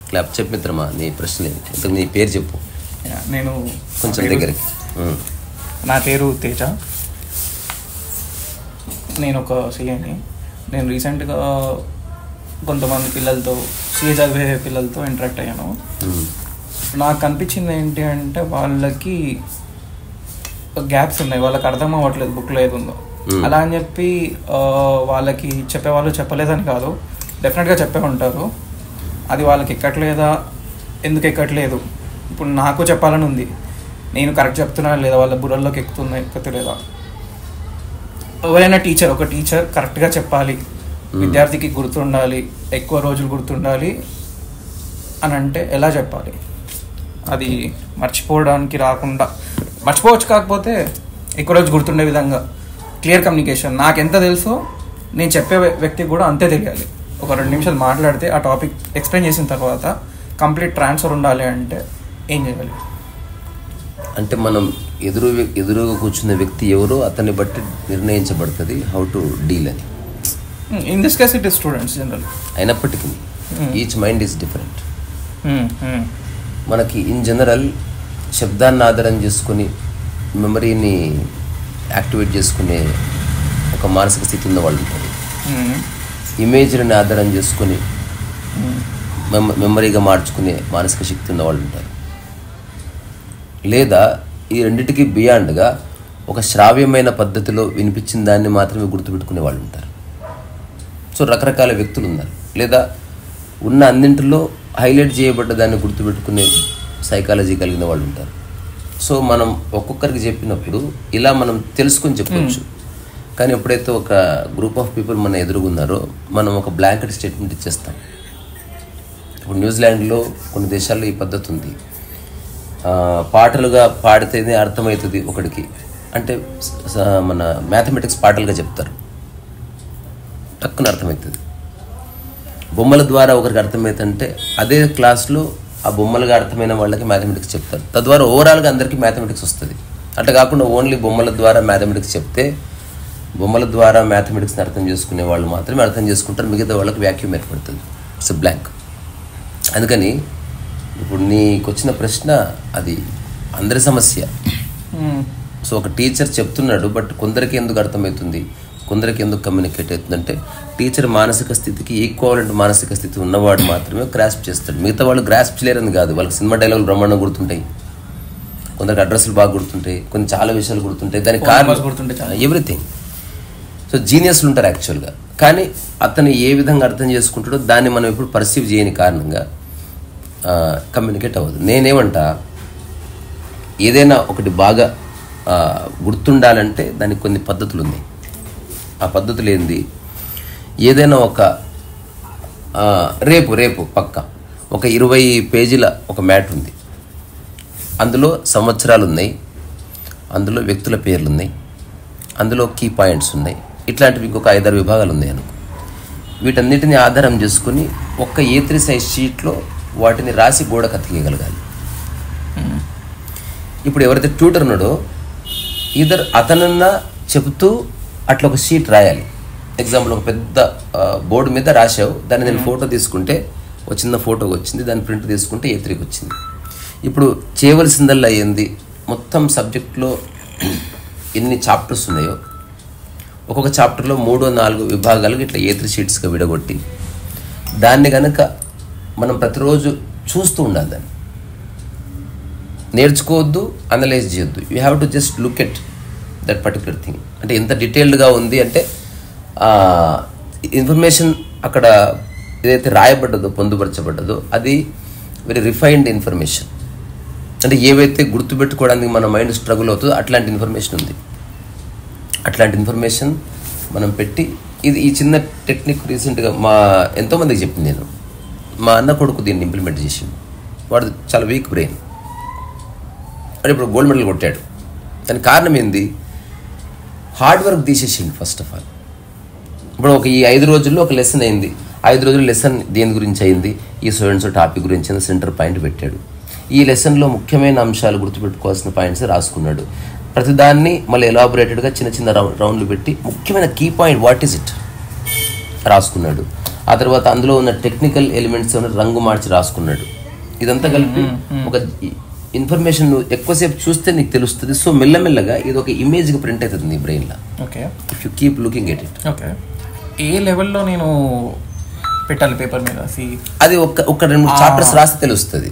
Clap చెప్పు మిత్రమా నీ ప్రశ్న ఏంటి? ఇంతకు నీ పేరు చెప్పు. నేను కొంచెం దగ్గరికి. నా పేరు తేజ. నేను ఒక సిఐని నేను రీసెంట్గా కొంతమంది పిల్లలతో సిఏ చదివే పిల్లలతో ఇంటరాక్ట్ అయ్యాను. నాకు కనిపించింది ఏంటి అంటే వాళ్ళకి గ్యాప్స్ ఉన్నాయి. వాళ్ళకి అర్థం అవ్వట్లేదు బుక్లో ఏది ఉందో. అలా అని చెప్పి వాళ్ళకి చెప్పేవాళ్ళు చెప్పలేదని కాదు. డెఫినెట్గా చెప్పే ఉంటారు. అది వాళ్ళకి ఎక్కట్లేదా? ఎందుకు ఎక్కట్లేదు? ఇప్పుడు నాకు చెప్పాలని ఉంది. నేను కరెక్ట్ చెప్తున్నా లేదా? వాళ్ళ బుర్రల్లోకి ఎక్కుతుందా ఎక్కుతలేదా? ఎవరైనా టీచర్ ఒక టీచర్ కరెక్ట్గా చెప్పాలి. విద్యార్థికి గుర్తుండాలి. ఎక్కువ రోజులు గుర్తుండాలి అని అంటే ఎలా చెప్పాలి? అది మర్చిపోవడానికి రాకుండా. మర్చిపోవచ్చు కాకపోతే ఎక్కువ రోజు గుర్తుండే విధంగా. Clear communication. నాకు ఎంత తెలుసో నేను చెప్పే వ్య- వ్యక్తికి కూడా అంతే తెలియాలి. ఒక రెండు నిమిషాలు మాట్లాడితే ఆ టాపిక్ ఎక్స్ప్లెయిన్ చేసిన తర్వాత కంప్లీట్ ట్రాన్స్ఫర్ ఉండాలి అంటే ఏం చేయాలి? అంటే మనం ఎదురు ఎదురుగా కూర్చున్న వ్యక్తి ఎవరో అతన్ని బట్టి నిర్ణయించబడుతుంది హౌ టు డీల్ అని. In this case it is students general. అయినప్పటికీ. Each mind is different. మనకి ఇన్ జనరల్ శబ్దాన్ని ఆధారం చేసుకుని మెమరీని యాక్టివేట్ చేసుకునే ఒక మానసిక స్థితి ఉన్న వాళ్ళు ఉంటారు. ఇమేజ్ని ఆధారం చేసుకుని మెమ మెమరీగా మార్చుకునే మానసిక శక్తి ఉన్న వాళ్ళు ఉంటారు. లేదా ఈ రెండిటికి బియాండ్గా ఒక శ్రావ్యమైన పద్ధతిలో వినిపించిన దాన్ని మాత్రమే గుర్తుపెట్టుకునే వాళ్ళు ఉంటారు. సో రకరకాల వ్యక్తులు ఉన్నారు. లేదా ఉన్న అన్నింటిలో హైలైట్ చేయబడ్డ దాన్ని గుర్తుపెట్టుకునే సైకాలజీ కలిగిన వాళ్ళు ఉంటారు. సో మనం ఒక్కొక్కరికి చెప్పినప్పుడు ఇలా మనం తెలుసుకొని చెప్పొచ్చు. కానీ ఎప్పుడైతే ఒక గ్రూప్ ఆఫ్ పీపుల్ మన ఎదురుగున్నారో మనం ఒక బ్లాంకెట్ స్టేట్మెంట్ ఇచ్చేస్తాం. ఇప్పుడు న్యూజిలాండ్లో కొన్ని దేశాల్లో ఈ పద్ధతి ఉంది. పాటలుగా పాడితేనే అర్థమవుతుంది ఒకడికి. అంటే మన మ్యాథమెటిక్స్ పాటలుగా చెప్తారు. టక్కున అర్థమవుతుంది. బొమ్మల ద్వారా ఒకరికి అర్థమవుతుంటే అదే క్లాస్లో ఆ బొమ్మలుగా అర్థమైన వాళ్ళకి మ్యాథమెటిక్స్ చెప్తారు. తద్వారా ఓవరాల్గా అందరికీ మ్యాథమెటిక్స్ వస్తుంది. అట్లా కాకుండా ఓన్లీ బొమ్మల ద్వారా మ్యాథమెటిక్స్ చెప్తే బొమ్మల ద్వారా మ్యాథమెటిక్స్ని అర్థం చేసుకునే వాళ్ళు మాత్రమే అర్థం చేసుకుంటారు. మిగతా వాళ్ళకి వ్యాక్యూమ్ ఏర్పడుతుంది. ఇట్స్ బ్లాంక్ అందుకని ఇప్పుడు నీకు వచ్చిన ప్రశ్న అది అందరి సమస్య. సో ఒక టీచర్ చెప్తున్నాడు బట్ కొందరికి ఎందుకు అర్థమవుతుంది? కొందరికి ఎందుకు కమ్యూనికేట్ అవుతుందంటే టీచర్ మానసిక స్థితికి ఈక్వాలెంట్ మానసిక స్థితి ఉన్నవాడు మాత్రమే గ్రాస్ప్ చేస్తాడు. మిగతా వాళ్ళు గ్రాస్ప్ చేయలేరని కాదు. వాళ్ళకి సినిమా డైలాగులు బ్రహ్మాండం గుర్తుంటాయి. కొందరికి అడ్రస్లు బాగా గుర్తుంటాయి. కొన్ని చాలా విషయాలు గుర్తుంటాయి. దానికి కారణం. ఎవ్రీథింగ్ సో జీనియస్లు ఉంటారు యాక్చువల్గా కానీ అతను ఏ విధంగా అర్థం చేసుకుంటాడో దాన్ని మనం ఇప్పుడు పర్సీవ్ చేయని కారణంగా కమ్యూనికేట్ అవ్వదు. నేనేమంటా ఏదైనా ఒకటి బాగా గుర్తుండాలంటే దానికి కొన్ని పద్ధతులు ఉన్నాయి ఆ పద్ధతులు ఏంది? ఏదైనా ఒక రేపు రేపు పక్క. ఒక ఇరవై పేజీల ఒక మ్యాట్ ఉంది. అందులో సంవత్సరాలు ఉన్నాయి అందులో వ్యక్తుల పేర్లు ఉన్నాయి అందులో కీ పాయింట్స్ ఉన్నాయి. ఇట్లాంటివి ఇంకొక ఐదారు విభాగాలు ఉన్నాయి అనుకో. వీటన్నిటిని ఆధారం చేసుకుని ఒక్క ఏ త్రీ సైజ్ షీట్లో వాటిని రాసి గోడ కతికేయగలగాలి ఇప్పుడు ఎవరైతే ట్యూటర్ ఉన్నాడో ఇద్దరు అతనన్నా చెబుతూ అట్లా ఒక షీట్ రాయాలి. ఎగ్జాంపుల్ ఒక పెద్ద బోర్డు మీద రాశావు. దాన్ని నేను ఫోటో తీసుకుంటే ఒక చిన్న ఫోటో వచ్చింది. దాని ప్రింట్ తీసుకుంటే ఏ త్రీకి వచ్చింది. ఇప్పుడు చేయవలసిందల్లా ఏంది? మొత్తం సబ్జెక్ట్లో ఎన్ని చాప్టర్స్ ఉన్నాయో ఒక్కొక్క చాప్టర్లో మూడో నాలుగు విభాగాలకు ఇట్లా ఏ త్రీ షీట్స్గా విడగొట్టి దాన్ని కనుక మనం ప్రతిరోజు చూస్తూ ఉండాలి దాన్ని. నేర్చుకోవద్దు అనలైజ్ చేయొద్దు. You have to just look at that particular thing అంటే ఎంత డీటెయిల్డ్గా ఉంది అంటే ఇన్ఫర్మేషన్ అక్కడ ఏదైతే రాయబడ్డదో పొందుపరచబడ్డదో అది వెరీ రిఫైన్డ్ ఇన్ఫర్మేషన్ అంటే ఏవైతే గుర్తుపెట్టుకోవడానికి మన మైండ్ స్ట్రగుల్ అవుతుందో అట్లాంటి ఇన్ఫర్మేషన్ ఉంది. అట్లాంటి ఇన్ఫర్మేషన్ మనం పెట్టి ఇది ఈ చిన్న టెక్నిక్ రీసెంట్గా మా ఎంతోమందికి చెప్పింది నేను. మా అన్న కొడుకు దీన్ని ఇంప్లిమెంట్ చేసిండు. వాడు చాలా వీక్ బ్రెయిన్ వాడు ఇప్పుడు గోల్డ్ మెడల్ కొట్టాడు. దానికి కారణం ఏంది? హార్డ్ వర్క్ తీసేసిండు ఫస్ట్ ఆఫ్ ఆల్. ఇప్పుడు ఒక ఈ ఐదు రోజుల్లో ఒక లెసన్ అయింది. ఐదు రోజులు లెసన్ దేని గురించి అయింది? ఈ స్టూడెంట్స్ టాపిక్ గురించి అని సెంటర్ పాయింట్ పెట్టాడు. ఈ లెసన్లో ముఖ్యమైన అంశాలు గుర్తుపెట్టుకోవాల్సిన పాయింట్స్ రాసుకున్నాడు. ప్రతిదాన్ని మళ్ళీ ఎలాబొరేటెడ్గా చిన్న చిన్న రౌండ్ రౌండ్లు పెట్టి ముఖ్యమైన key point what is it? రాసుకున్నాడు. ఆ తర్వాత అందులో ఉన్న టెక్నికల్ ఎలిమెంట్స్ రంగు మార్చి రాసుకున్నాడు. ఇదంతా కలిపి ఒక ఇన్ఫర్మేషన్ నువ్వు ఎక్కువసేపు చూస్తే నీకు తెలుస్తుంది. సో మెల్లమెల్లగా ఇది ఒక ఇమేజ్గా ప్రింట్ అవుతుంది నీ బ్రెయిన్లో okay. If you keep looking at it okay. ఏ లెవెల్లో నేను పెట్టాలి పేపర్ మీద? సి అది ఒక ఒక రెండు మూడు చాప్టర్స్ రాస్తే తెలుస్తుంది.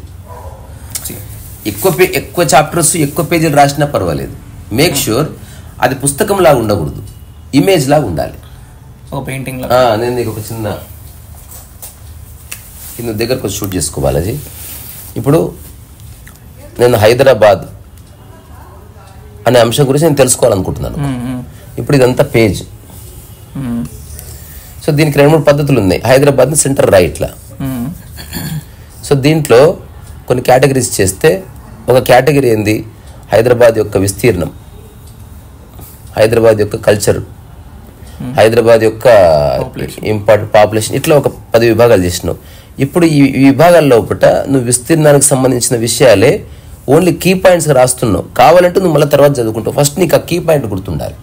ఎక్కువ పే ఎక్కువ చాప్టర్స్ ఎక్కువ పేజీలు రాసినా పర్వాలేదు. మేక్ ష్యూర్ అది పుస్తకం లాగా ఉండకూడదు. ఇమేజ్ లాగా ఉండాలి. ఒక పెయింటింగ్ నేను నీకు ఒక చిన్న నువ్వు దగ్గరకు షూట్ చేసుకోవాలి అది. ఇప్పుడు నేను హైదరాబాద్ అనే అంశం గురించి నేను తెలుసుకోవాలనుకుంటున్నాను. ఇప్పుడు ఇదంతా పేజ్. సో దీనికి రెండు మూడు పద్ధతులు ఉన్నాయి. హైదరాబాద్ని సెంటర్ రైట్లా. సో దీంట్లో కొన్ని కేటగిరీస్ చేస్తే ఒక కేటగిరీ ఏంది? హైదరాబాద్ యొక్క విస్తీర్ణం. హైదరాబాద్ యొక్క కల్చర్. హైదరాబాద్ యొక్క ఇంపార్టెంట్ పాపులేషన్. ఇట్లా ఒక పది విభాగాలు చేసినావు ఇప్పుడు ఈ ఈ విభాగాల లోపల నువ్వు విస్తీర్ణానికి సంబంధించిన విషయాలే ఓన్లీ కీ పాయింట్స్ రాస్తున్నావు. కావాలంటే నువ్వు మళ్ళీ తర్వాత చదువుకుంటావు. ఫస్ట్ నీకు ఆ కీ పాయింట్ గుర్తుండాలి.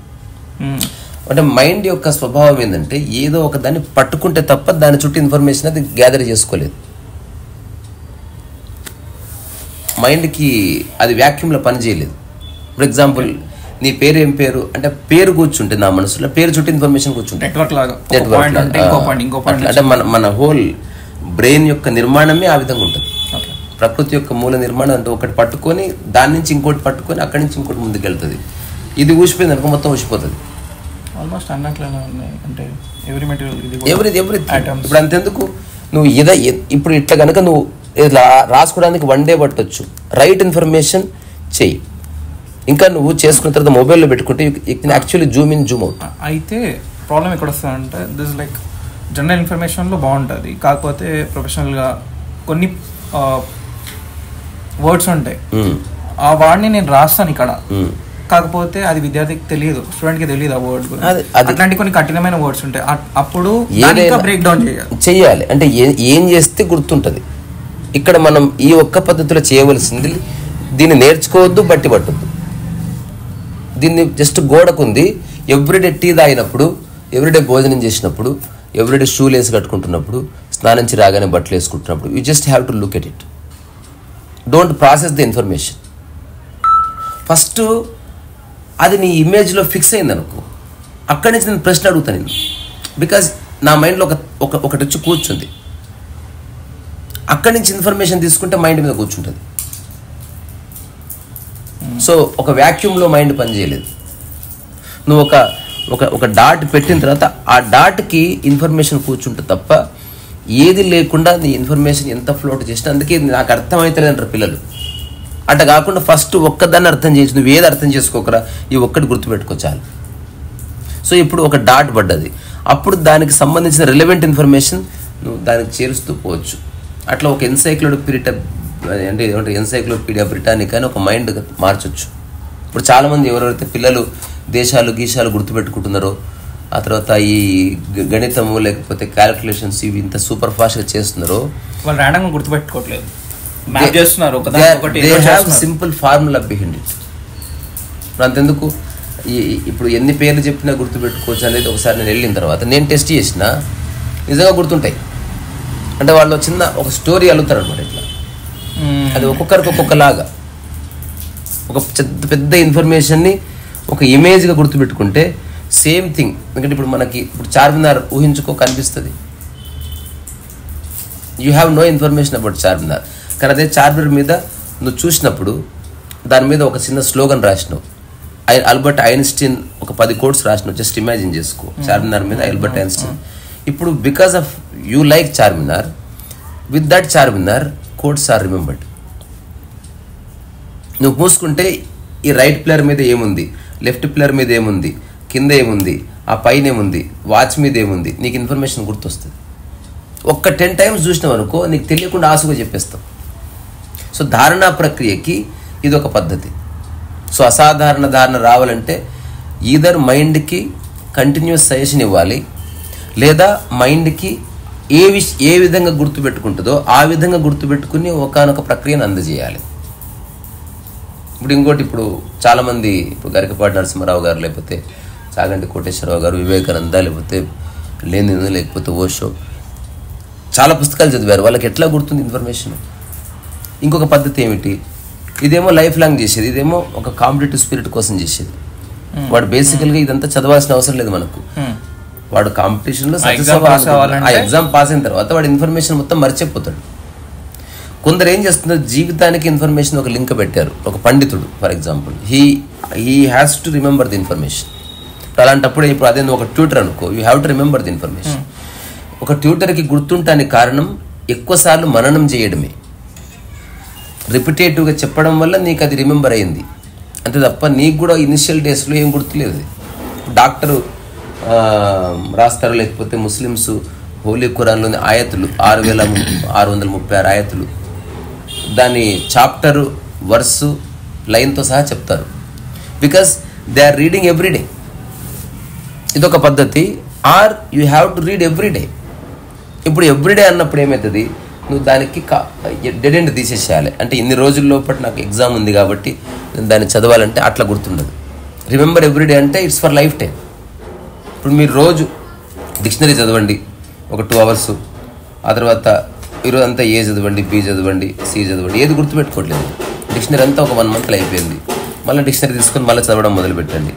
అంటే మైండ్ యొక్క స్వభావం ఏంటంటే ఏదో ఒక దాన్ని పట్టుకుంటే తప్ప దాని చుట్టూ ఇన్ఫర్మేషన్ అది గ్యాదర్ చేసుకోలేదు. మైండ్కి అది వ్యాక్యూమ్లో పని చేయలేదు. ఫర్ ఎగ్జాంపుల్ నీ పేరు ఏం పేరు? అంటే పేరు కూర్చుంటే నా మనసులో పేరు చుట్టూ ఇన్ఫర్మేషన్ కూర్చుంటే నెట్వర్క్ లాగా. అంటే మన మన హోల్ బ్రెయిన్ యొక్క నిర్మాణమే ఆ విధంగా ఉంటుంది. ప్రకృతి యొక్క మూల నిర్మాణం అంటే ఒకటి పట్టుకొని దాని నుంచి ఇంకోటి పట్టుకొని అక్కడి నుంచి ఇంకోటి ముందుకు వెళ్తుంది ఇది ఊసిపోయింది అనుకో మొత్తం ఊసిపోతుంది. ఆల్మోస్ట్ అన్నట్లనే ఉన్నాయి. అంటే ఎవ్రీ మెటీరియల్ ఎవరి ఎవరి. ఇప్పుడు అంతెందుకు? నువ్వు ఇద ఇప్పుడు ఇట్లా కనుక నువ్వు ఇట్లా రాసుకోవడానికి వన్ డే పట్టొచ్చు. రైట్ ఇన్ఫర్మేషన్ చెయ్యి. ఇంకా నువ్వు చేసుకున్న తర్వాత మొబైల్లో పెట్టుకుంటే actually zoom in zoom out అయితే ప్రాబ్లం ఎక్కడ వస్తుందంటే దిస్ లైక్ జనరల్ ఇన్ఫర్మేషన్లో బాగుంటుంది. కాకపోతే ప్రొఫెషనల్గా కొన్ని వర్డ్స్ ఉంటాయి. ఆ వర్డ్ని నేను రాస్తాను ఇక్కడ. కాకపోతే అది విద్యార్థికి తెలియదు స్టూడెంట్కి తెలియదు ఆ వర్డ్ అట్లాంటి కొన్ని కఠినమైన వర్డ్స్ ఉంటాయి. అప్పుడు బ్రేక్ డౌన్ చేయాలి. చెయ్యాలి. అంటే ఏ- చేస్తే గుర్తుంటుంది. ఇక్కడ మనం ఈ ఒక్క పద్ధతిలో చేయవలసింది దీన్ని నేర్చుకోవద్దు బట్టి పట్టద్దు. దీన్ని జస్ట్ గోడకుంది. ఎవ్రీడే టీ తాగినప్పుడు ఎవ్రీడే భోజనం చేసినప్పుడు ఎవ్రీడే షూలు వేసి కట్టుకుంటున్నప్పుడు స్నానం రాగానే బట్టలు వేసుకుంటున్నప్పుడు you just have to look at it don't process the information first అది నీ ఇమేజ్లో ఫిక్స్ అయింది అనుకో అక్కడి నుంచి నేను ప్రశ్న అడుగుతాను నేను బికాజ్ నా మైండ్లో ఒక ఒక ఒకటి వచ్చి కూర్చుంది. అక్కడి నుంచి ఇన్ఫర్మేషన్ తీసుకుంటే మైండ్ మీద కూర్చుంటుంది. సో ఒక వ్యాక్యూమ్లో మైండ్ పనిచేయలేదు నువ్వు ఒక ఒక ఒక డాట్ పెట్టిన తర్వాత ఆ డాట్కి ఇన్ఫర్మేషన్ కూర్చుంటే తప్ప ఏది లేకుండా నీ ఇన్ఫర్మేషన్ ఎంత ఫ్లోట్ చేసినా అందుకే నాకు అర్థమవుతలేదు అంటారు పిల్లలు. అట్లా కాకుండా ఫస్ట్ ఒక్కదాన్ని అర్థం చేసి నువ్వు ఏది అర్థం చేసుకోకరా ఈ ఒక్కటి గుర్తుపెట్టుకో చాలు. సో ఇప్పుడు ఒక డాట్ పడ్డది. అప్పుడు దానికి సంబంధించిన రిలవెంట్ ఇన్ఫర్మేషన్ నువ్వు దానికి చేరుస్తూ పోవచ్చు. అట్లా ఒక ఎన్సైక్లోపీడియా అంటే ఏమంటే ఎన్సైక్లోపీడియా బ్రిటానిక్ అని ఒక మైండ్ మార్చొచ్చు. ఇప్పుడు చాలామంది ఎవరెవరైతే పిల్లలు దేశాలు గీశాలు గుర్తుపెట్టుకుంటున్నారో ఆ తర్వాత ఈ గణితము లేకపోతే క్యాలిక్యులేషన్స్ ఇవి ఇంత సూపర్ ఫాస్ట్గా చేస్తున్నారో. వాళ్ళు గుర్తుపెట్టుకోవట్లేదు. మ్యాప్ చేస్తున్నారు they have. Simple formula behind it అంతెందుకు? ఇప్పుడు ఎన్ని పేర్లు చెప్పినా గుర్తుపెట్టుకోవచ్చు అనేది ఒకసారి నేను వెళ్ళిన తర్వాత నేను టెస్ట్ చేసిన నిజంగా గుర్తుంటాయి. అంటే వాళ్ళు చిన్న ఒక స్టోరీ అల్లుతారు అనమాట ఇట్లా. అది ఒక్కొక్కరికి ఒక్కొక్కలాగా. ఒక పెద్ద పెద్ద ఇన్ఫర్మేషన్ని ఒక ఇమేజ్గా గుర్తుపెట్టుకుంటే సేమ్ థింగ్. ఎందుకంటే ఇప్పుడు మనకి ఇప్పుడు చార్మినార్ ఊహించుకో కనిపిస్తుంది. You have no information about Charminar. కానీ అదే చార్మినార్ మీద నువ్వు చూసినప్పుడు దాని మీద ఒక చిన్న స్లోగన్ రాసినావు. ఐ అల్బర్ట్ ఐన్స్టీన్ ఒక పది కోట్స్ రాసినావు. జస్ట్ ఇమాజిన్ చేసుకో. చార్మినార్ మీద అల్బర్ట్ ఐన్స్టీన్. ఇప్పుడు because of you like Charminar with that Charminar quotes are remembered. నువ్వు మూసుకుంటే ఈ రైట్ ప్లేయర్ మీద ఏముంది? లెఫ్ట్ ప్లేయర్ మీద ఏముంది? కింద ఏముంది ఆ పైన ఏముంది వాచ్ మీద ఏముంది నీకు ఇన్ఫర్మేషన్ గుర్తొస్తుంది. ఒక్క టెన్ టైమ్స్ చూసినావు అనుకో నీకు తెలియకుండా ఆసుగా చెప్పేస్తావు సో ధారణా ప్రక్రియకి ఇది ఒక పద్ధతి. సో అసాధారణ ధారణ రావాలంటే ఈధర్ మైండ్కి కంటిన్యూస్ సజెషన్ ఇవ్వాలి లేదా మైండ్కి ఏ విష ఏ విధంగా గుర్తుపెట్టుకుంటుందో ఆ విధంగా గుర్తుపెట్టుకుని ఒకనొక ప్రక్రియను అందజేయాలి. ఇప్పుడు ఇంకోటి ఇప్పుడు చాలామంది ఇప్పుడు గరికపాటి నరసింహారావు గారు లేకపోతే చాగంటి కోటేశ్వరరావు గారు వివేకానంద లేకపోతే లేనిది లేకపోతే ఓషో. చాలా పుస్తకాలు చదివారు. వాళ్ళకి ఎట్లా గుర్తుంది ఇన్ఫర్మేషన్? ఇంకొక పద్ధతి ఏమిటి? ఇదేమో లైఫ్ లాంగ్ చేసేది. ఇదేమో ఒక కాంపిటేటివ్ స్పిరిట్ కోసం చేసేది. వాడు బేసికల్గా ఇదంతా చదవాల్సిన అవసరం లేదు మనకు. Hmm. వాడు కాంపిటీషన్లో అవ్వాలంటే- ఆ ఎగ్జామ్ పాస్ అయిన తర్వాత వాడు ఇన్ఫర్మేషన్ మొత్తం మర్చిపోతాడు. కొందరు ఏం చేస్తున్నారు? జీవితానికి ఇన్ఫర్మేషన్ ఒక లింక్ పెట్టారు. ఒక పండితుడు for example he he has to remember the information ఇప్పుడు అలాంటప్పుడు ఇప్పుడు అదే ఒక ట్యూటర్ అనుకో. You have to remember the information ఒక ట్యూటర్కి గుర్తుంటానికి కారణం ఎక్కువసార్లు మననం చేయడమే. రిపిటేటివ్గా చెప్పడం వల్ల నీకు అది రిమెంబర్ అయింది. అంతే తప్ప నీకు కూడా ఇనిషియల్ డేస్లో ఏం గుర్తులేదు. అది. డాక్టరు రాస్తారు లేకపోతే ముస్లిమ్స్ హోలీ ఖురాన్లోని ఆయతులు ఆరు వేల ఆరు వందల ముప్పై ఆరు ఆయతులు. దాని చాప్టరు వర్సు లైన్తో సహా చెప్తారు. Because they are reading everyday ఇదొక పద్ధతి. Or you have to read everyday ఇప్పుడు ఎవ్రీడే అన్నప్పుడు ఏమవుతుంది నువ్వు దానికి డెడ్ ఎండ్ తీసేసేయాలి. అంటే ఇన్ని రోజుల లోపల నాకు ఎగ్జామ్ ఉంది కాబట్టి నేను దాన్ని చదవాలంటే అట్లా గుర్తుండదు. రిమెంబర్ ఎవ్రీడే అంటే ఇట్స్ ఫర్ లైఫ్ టైం. ఇప్పుడు మీరు రోజు డిక్షనరీ చదవండి. ఒక టూ అవర్స్. ఆ తర్వాత ఈరోజు అంతా ఏ చదవండి బి చదవండి సి చదవండి ఏది గుర్తుపెట్టుకోవట్లేదు. డిక్షనరీ అంతా ఒక వన్ మంత్లో అయిపోయింది. మళ్ళీ డిక్షనరీ తీసుకొని మళ్ళీ చదవడం మొదలు పెట్టండి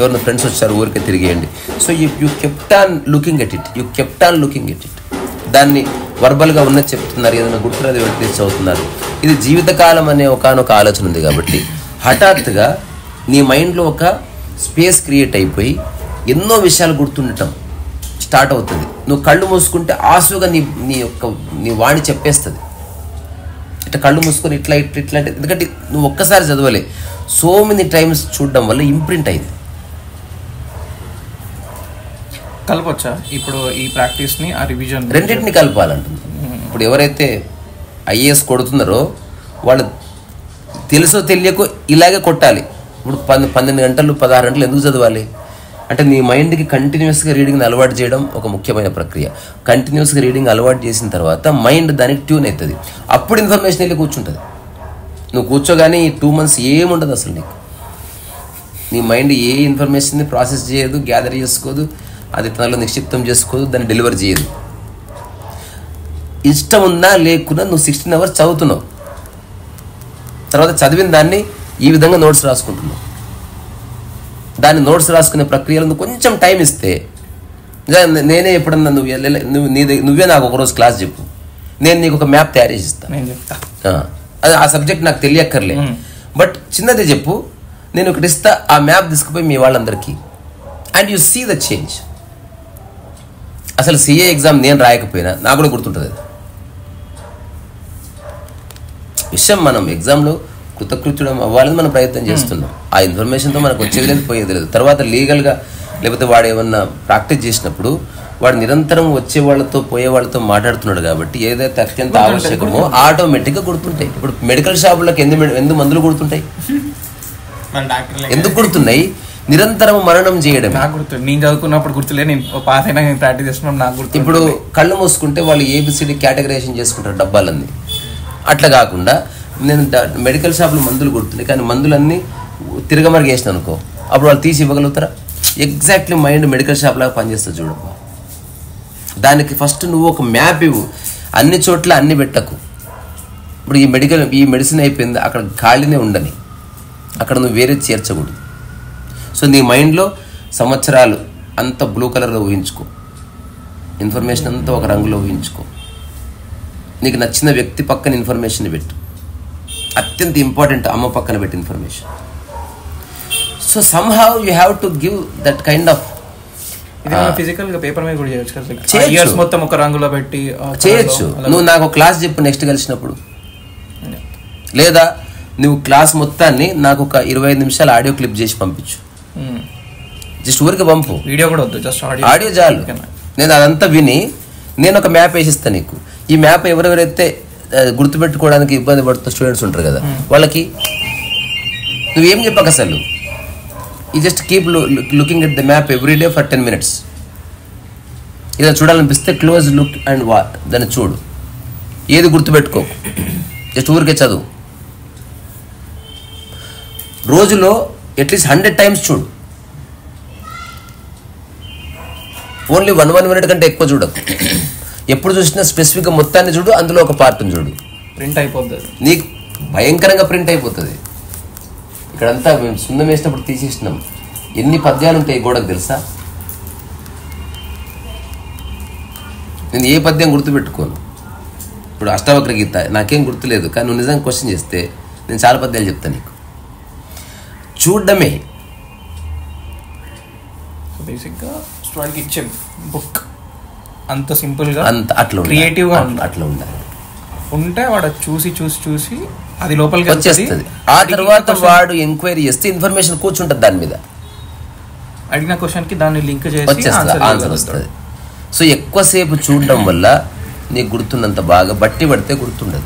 ఎవరిన ఫ్రెండ్స్ వచ్చారు ఊరికే తిరిగేయండి. So you you kept on looking at it you kept on looking at it దాన్ని వర్బల్గా ఉన్నది చెప్తున్నారు ఏదైనా గుర్తున్నది పెట్టి చదువుతున్నారు ఇది జీవితకాలం అనే ఒకనొక ఆలోచన ఉంది కాబట్టి హఠాత్తుగా నీ మైండ్లో ఒక స్పేస్ క్రియేట్ అయిపోయి ఎన్నో విషయాలు గుర్తుండటం స్టార్ట్ అవుతుంది. నువ్వు కళ్ళు మూసుకుంటే ఆసుగా నీ నీ యొక్క నీ వాణి చెప్పేస్తుంది. ఇట్లా కళ్ళు మూసుకొని ఇట్లా ఇట్లా ఇట్లా అంటే ఎందుకంటే నువ్వు ఒక్కసారి చదవలే. సో మెనీ టైమ్స్ చూడడం వల్ల ఇంప్రింట్ అయింది. కలపొచ్చా? ఇప్పుడు ఈ ప్రాక్టీస్ని ఆ రివిజన్ రెండింటిని కలపాలంటుంది. ఇప్పుడు ఎవరైతే ఐఏఎస్ కొడుతున్నారో వాళ్ళు తెలుసో తెలియకో ఇలాగే కొట్టాలి. ఇప్పుడు పన్ పన్నెండు గంటలు పదహారు గంటలు ఎందుకు చదవాలి? అంటే నీ మైండ్కి కంటిన్యూస్గా రీడింగ్ని అలవాటు చేయడం ఒక ముఖ్యమైన ప్రక్రియ. కంటిన్యూస్గా రీడింగ్ అలవాటు చేసిన తర్వాత మైండ్ దానికి ట్యూన్ అవుతుంది. అప్పుడు ఇన్ఫర్మేషన్ వెళ్ళి కూర్చుంటుంది. నువ్వు కూర్చోగానే ఈ టూ మంత్స్ ఏముండదు అసలు నీకు. నీ మైండ్ ఏ ఇన్ఫర్మేషన్ని ప్రాసెస్ చేయదు గ్యాదర్ చేసుకోదు. అది తనలో నిక్షిప్తం చేసుకోదు దాన్ని డెలివర్ చేయదు. ఇష్టం ఉన్నా లేకున్నా నువ్వు సిక్స్టీన్ అవర్స్ చదువుతున్నావు. తర్వాత చదివిన దాన్ని ఈ విధంగా నోట్స్ రాసుకుంటున్నావు. దాన్ని నోట్స్ రాసుకునే ప్రక్రియలో నువ్వు కొంచెం టైం ఇస్తే నేనే ఎప్పుడన్నా నువ్వు నువ్వు నీ నువ్వే నాకు ఒకరోజు క్లాస్ చెప్పు. నేను నీకు ఒక మ్యాప్ తయారు చేసి ఇస్తాను అది ఆ సబ్జెక్ట్ నాకు తెలియక్కర్లే. బట్ చిన్నది చెప్పు నేను ఒకటి ఇస్తా ఆ మ్యాప్ తీసుకుపోయి మీ వాళ్ళందరికీ. And you see the change అసలు సిఏ ఎగ్జామ్ నేను రాయకపోయినా నాకు కూడా గుర్తుంటుంది. అది విషయం మనం ఎగ్జామ్లో కృతకృత్యుడం అవ్వాలని మనం ప్రయత్నం చేస్తున్నాం. ఆ ఇన్ఫర్మేషన్తో మనకు వచ్చేది లేదు పోయేది లేదు. తర్వాత లీగల్గా లేకపోతే వాడు ఏమన్నా ప్రాక్టీస్ చేసినప్పుడు వాడు నిరంతరం వచ్చే వాళ్ళతో పోయే వాళ్ళతో మాట్లాడుతున్నాడు కాబట్టి ఏదైతే అత్యంత ఆవశ్యకమో ఆటోమేటిక్గా గుర్తుంటాయి. ఇప్పుడు మెడికల్ షాపులకు ఎందు ఎందు మందులు గుర్తుంటాయి? ఎందుకు గుర్తున్నాయి? నిరంతరం మరణం చేయడమే. నాకు గుర్తు నేను చదువుకున్నప్పుడు గుర్తులే నేను పాస్ అయినా నేను ప్రాక్టీస్ చేస్తున్నప్పుడు నాకు గుర్తు ఇప్పుడు కళ్ళు మూసుకుంటే వాళ్ళు ఏబిసిడి కేటగరైజేషన్ చేసుకుంటారు డబ్బాలన్నీ. అట్లా కాకుండా నేను మెడికల్ షాప్లో మందులు గుర్తున్నాయి కానీ మందులన్నీ తిరగమరిగి వేసిన అనుకో అప్పుడు వాళ్ళు తీసి ఇవ్వగలుగుతారా? ఎగ్జాక్ట్లీ మైండ్ మెడికల్ షాప్ లాగా పనిచేస్తుంది చూడమ్మా దానికి ఫస్ట్ నువ్వు ఒక మ్యాప్ ఇవ్వు అన్ని చోట్ల అన్ని పెట్టకు. ఇప్పుడు ఈ మెడికల్ ఈ మెడిసిన్ అయిపోయింది అక్కడ ఖాళీనే ఉండని. అక్కడ నువ్వు వేరే చేర్చకూడదు. సో నీ మైండ్లో సంవత్సరాలు అంత బ్లూ కలర్లో ఊహించుకో. ఇన్ఫర్మేషన్ అంతా ఒక రంగులో ఊహించుకో. నీకు నచ్చిన వ్యక్తి పక్కన ఇన్ఫర్మేషన్ పెట్టు. అత్యంత ఇంపార్టెంట్ అమ్మ పక్కన పెట్టి information. So somehow you have to give that kind of ఫిజికల్గా పేపర్ మీద కూడా చేయొచ్చు. ఇయర్స్ మొత్తం ఒక రంగులో పెట్టి చేయొచ్చు. నువ్వు నాకు క్లాస్ చెప్పు నెక్స్ట్ కలిసినప్పుడు. లేదా నువ్వు క్లాస్ మొత్తాన్ని నాకు ఒక ఇరవై ఐదు నిమిషాలు ఆడియో క్లిప్ చేసి పంపించు. జస్ట్ ఊరికి పంపు. వీడియో కూడా వద్దు జస్ట్ ఆడియో ఆడియో చాలు. నేను అదంతా విని నేను ఒక మ్యాప్ వేసిస్తాను నీకు. ఈ మ్యాప్ ఎవరెవరైతే గుర్తుపెట్టుకోవడానికి ఇబ్బంది పడుతున్న స్టూడెంట్స్ ఉంటారు కదా వాళ్ళకి నువ్వేం చెప్పక అసలు. ఈ just keep looking at the map every day for ten minutes. ఇలా చూడాలనిపిస్తే క్లోజ్ లుక్ అండ్ వా దాన్ని చూడు. ఏది గుర్తుపెట్టుకో. జస్ట్ ఊరికే చదువు. రోజులో అట్లీస్ట్ హండ్రెడ్ టైమ్స్ చూడు. ఓన్లీ వన్ వన్ మినిట్ కంటే ఎక్కువ చూడకు. ఎప్పుడు చూసినా స్పెసిఫిక్గా మొత్తాన్ని చూడు అందులో ఒక పార్ట్ని చూడు. ప్రింట్ అయిపోద్ది అది. నీకు భయంకరంగా ప్రింట్ అయిపోతుంది. ఇక్కడంతా మేము సున్నం వేసినప్పుడు తీసేసినాం. ఎన్ని పద్యాలు ఉంటాయి గోడకు తెలుసా? నేను ఏ పద్యం గుర్తుపెట్టుకోను? ఇప్పుడు అష్టావక్ర గీత నాకేం గుర్తులేదు కానీ నువ్వు నిజంగా క్వశ్చన్ చేస్తే నేను చాలా పద్యాలు చెప్తాను నీకు. చూడడమే. సో బేసిక్గా స్టూడెంట్కి ఇచ్చే బుక్ అంత సింపుల్గా అంత అట్లా. క్రియేటివ్గా అట్లా- ఉండాలి. అట్లా ఉండాలి. ఉంటే వాడు చూసి చూసి చూసి అది లోపలికి. వచ్చేస్తుంది. ఆ తర్వాత వాడు ఎంక్వైరీ చేస్తే ఇన్ఫర్మేషన్ కూర్చుంటుంది దాని మీద. అడిగిన క్వశ్చన్కి దాన్ని లింక్ చేసి ఆన్సర్ వస్తుంది. సో ఎక్కువసేపు చూడడం వల్ల నీకు గుర్తున్నంత బాగా బట్టి పడితే గుర్తుండదు.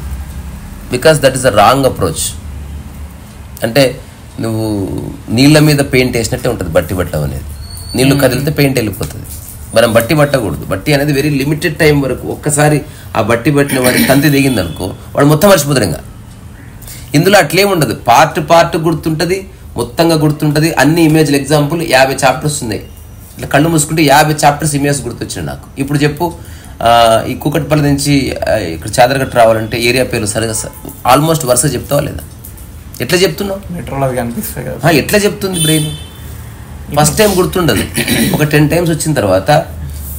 Because that is a wrong approach అంటే నువ్వు నీళ్ళ మీద పెయింట్ వేసినట్టే ఉంటుంది బట్టి పట్టడం అనేది. నీళ్ళు కదిలితే పెయింట్ వెళ్ళిపోతుంది. మనం బట్టి పట్టకూడదు. బట్టి అనేది వెరీ లిమిటెడ్ టైం వరకు ఒక్కసారి ఆ బట్టి పట్టిన వాడి తంతి దిగింది అనుకో వాడు మొత్తం మర్చిపోతాడు ఇంకా. ఇందులో అట్లేం ఉండదు పార్ట్ పార్ట్ గుర్తుంటుంది మొత్తంగా గుర్తుంటుంది. అన్ని ఇమేజ్లు ఎగ్జాంపుల్ యాభై చాప్టర్స్ ఉన్నాయి. ఇట్లా కళ్ళు మూసుకుంటే యాభై చాప్టర్స్ ఇమేజ్ గుర్తొచ్చినాయి నాకు. ఇప్పుడు చెప్పు ఈ కూకట్పల్లి నుంచి ఇక్కడ చాదరగట్టు రావాలంటే ఏరియా పేర్లు సరిగా ఆల్మోస్ట్ వరుస చెప్తావా లేదా? ఎట్లా చెప్తున్నావు? ఎట్లా చెప్తుంది బ్రెయిన్ ఫస్ట్ టైం గుర్తుండదు. ఒక టెన్ టైమ్స్ వచ్చిన తర్వాత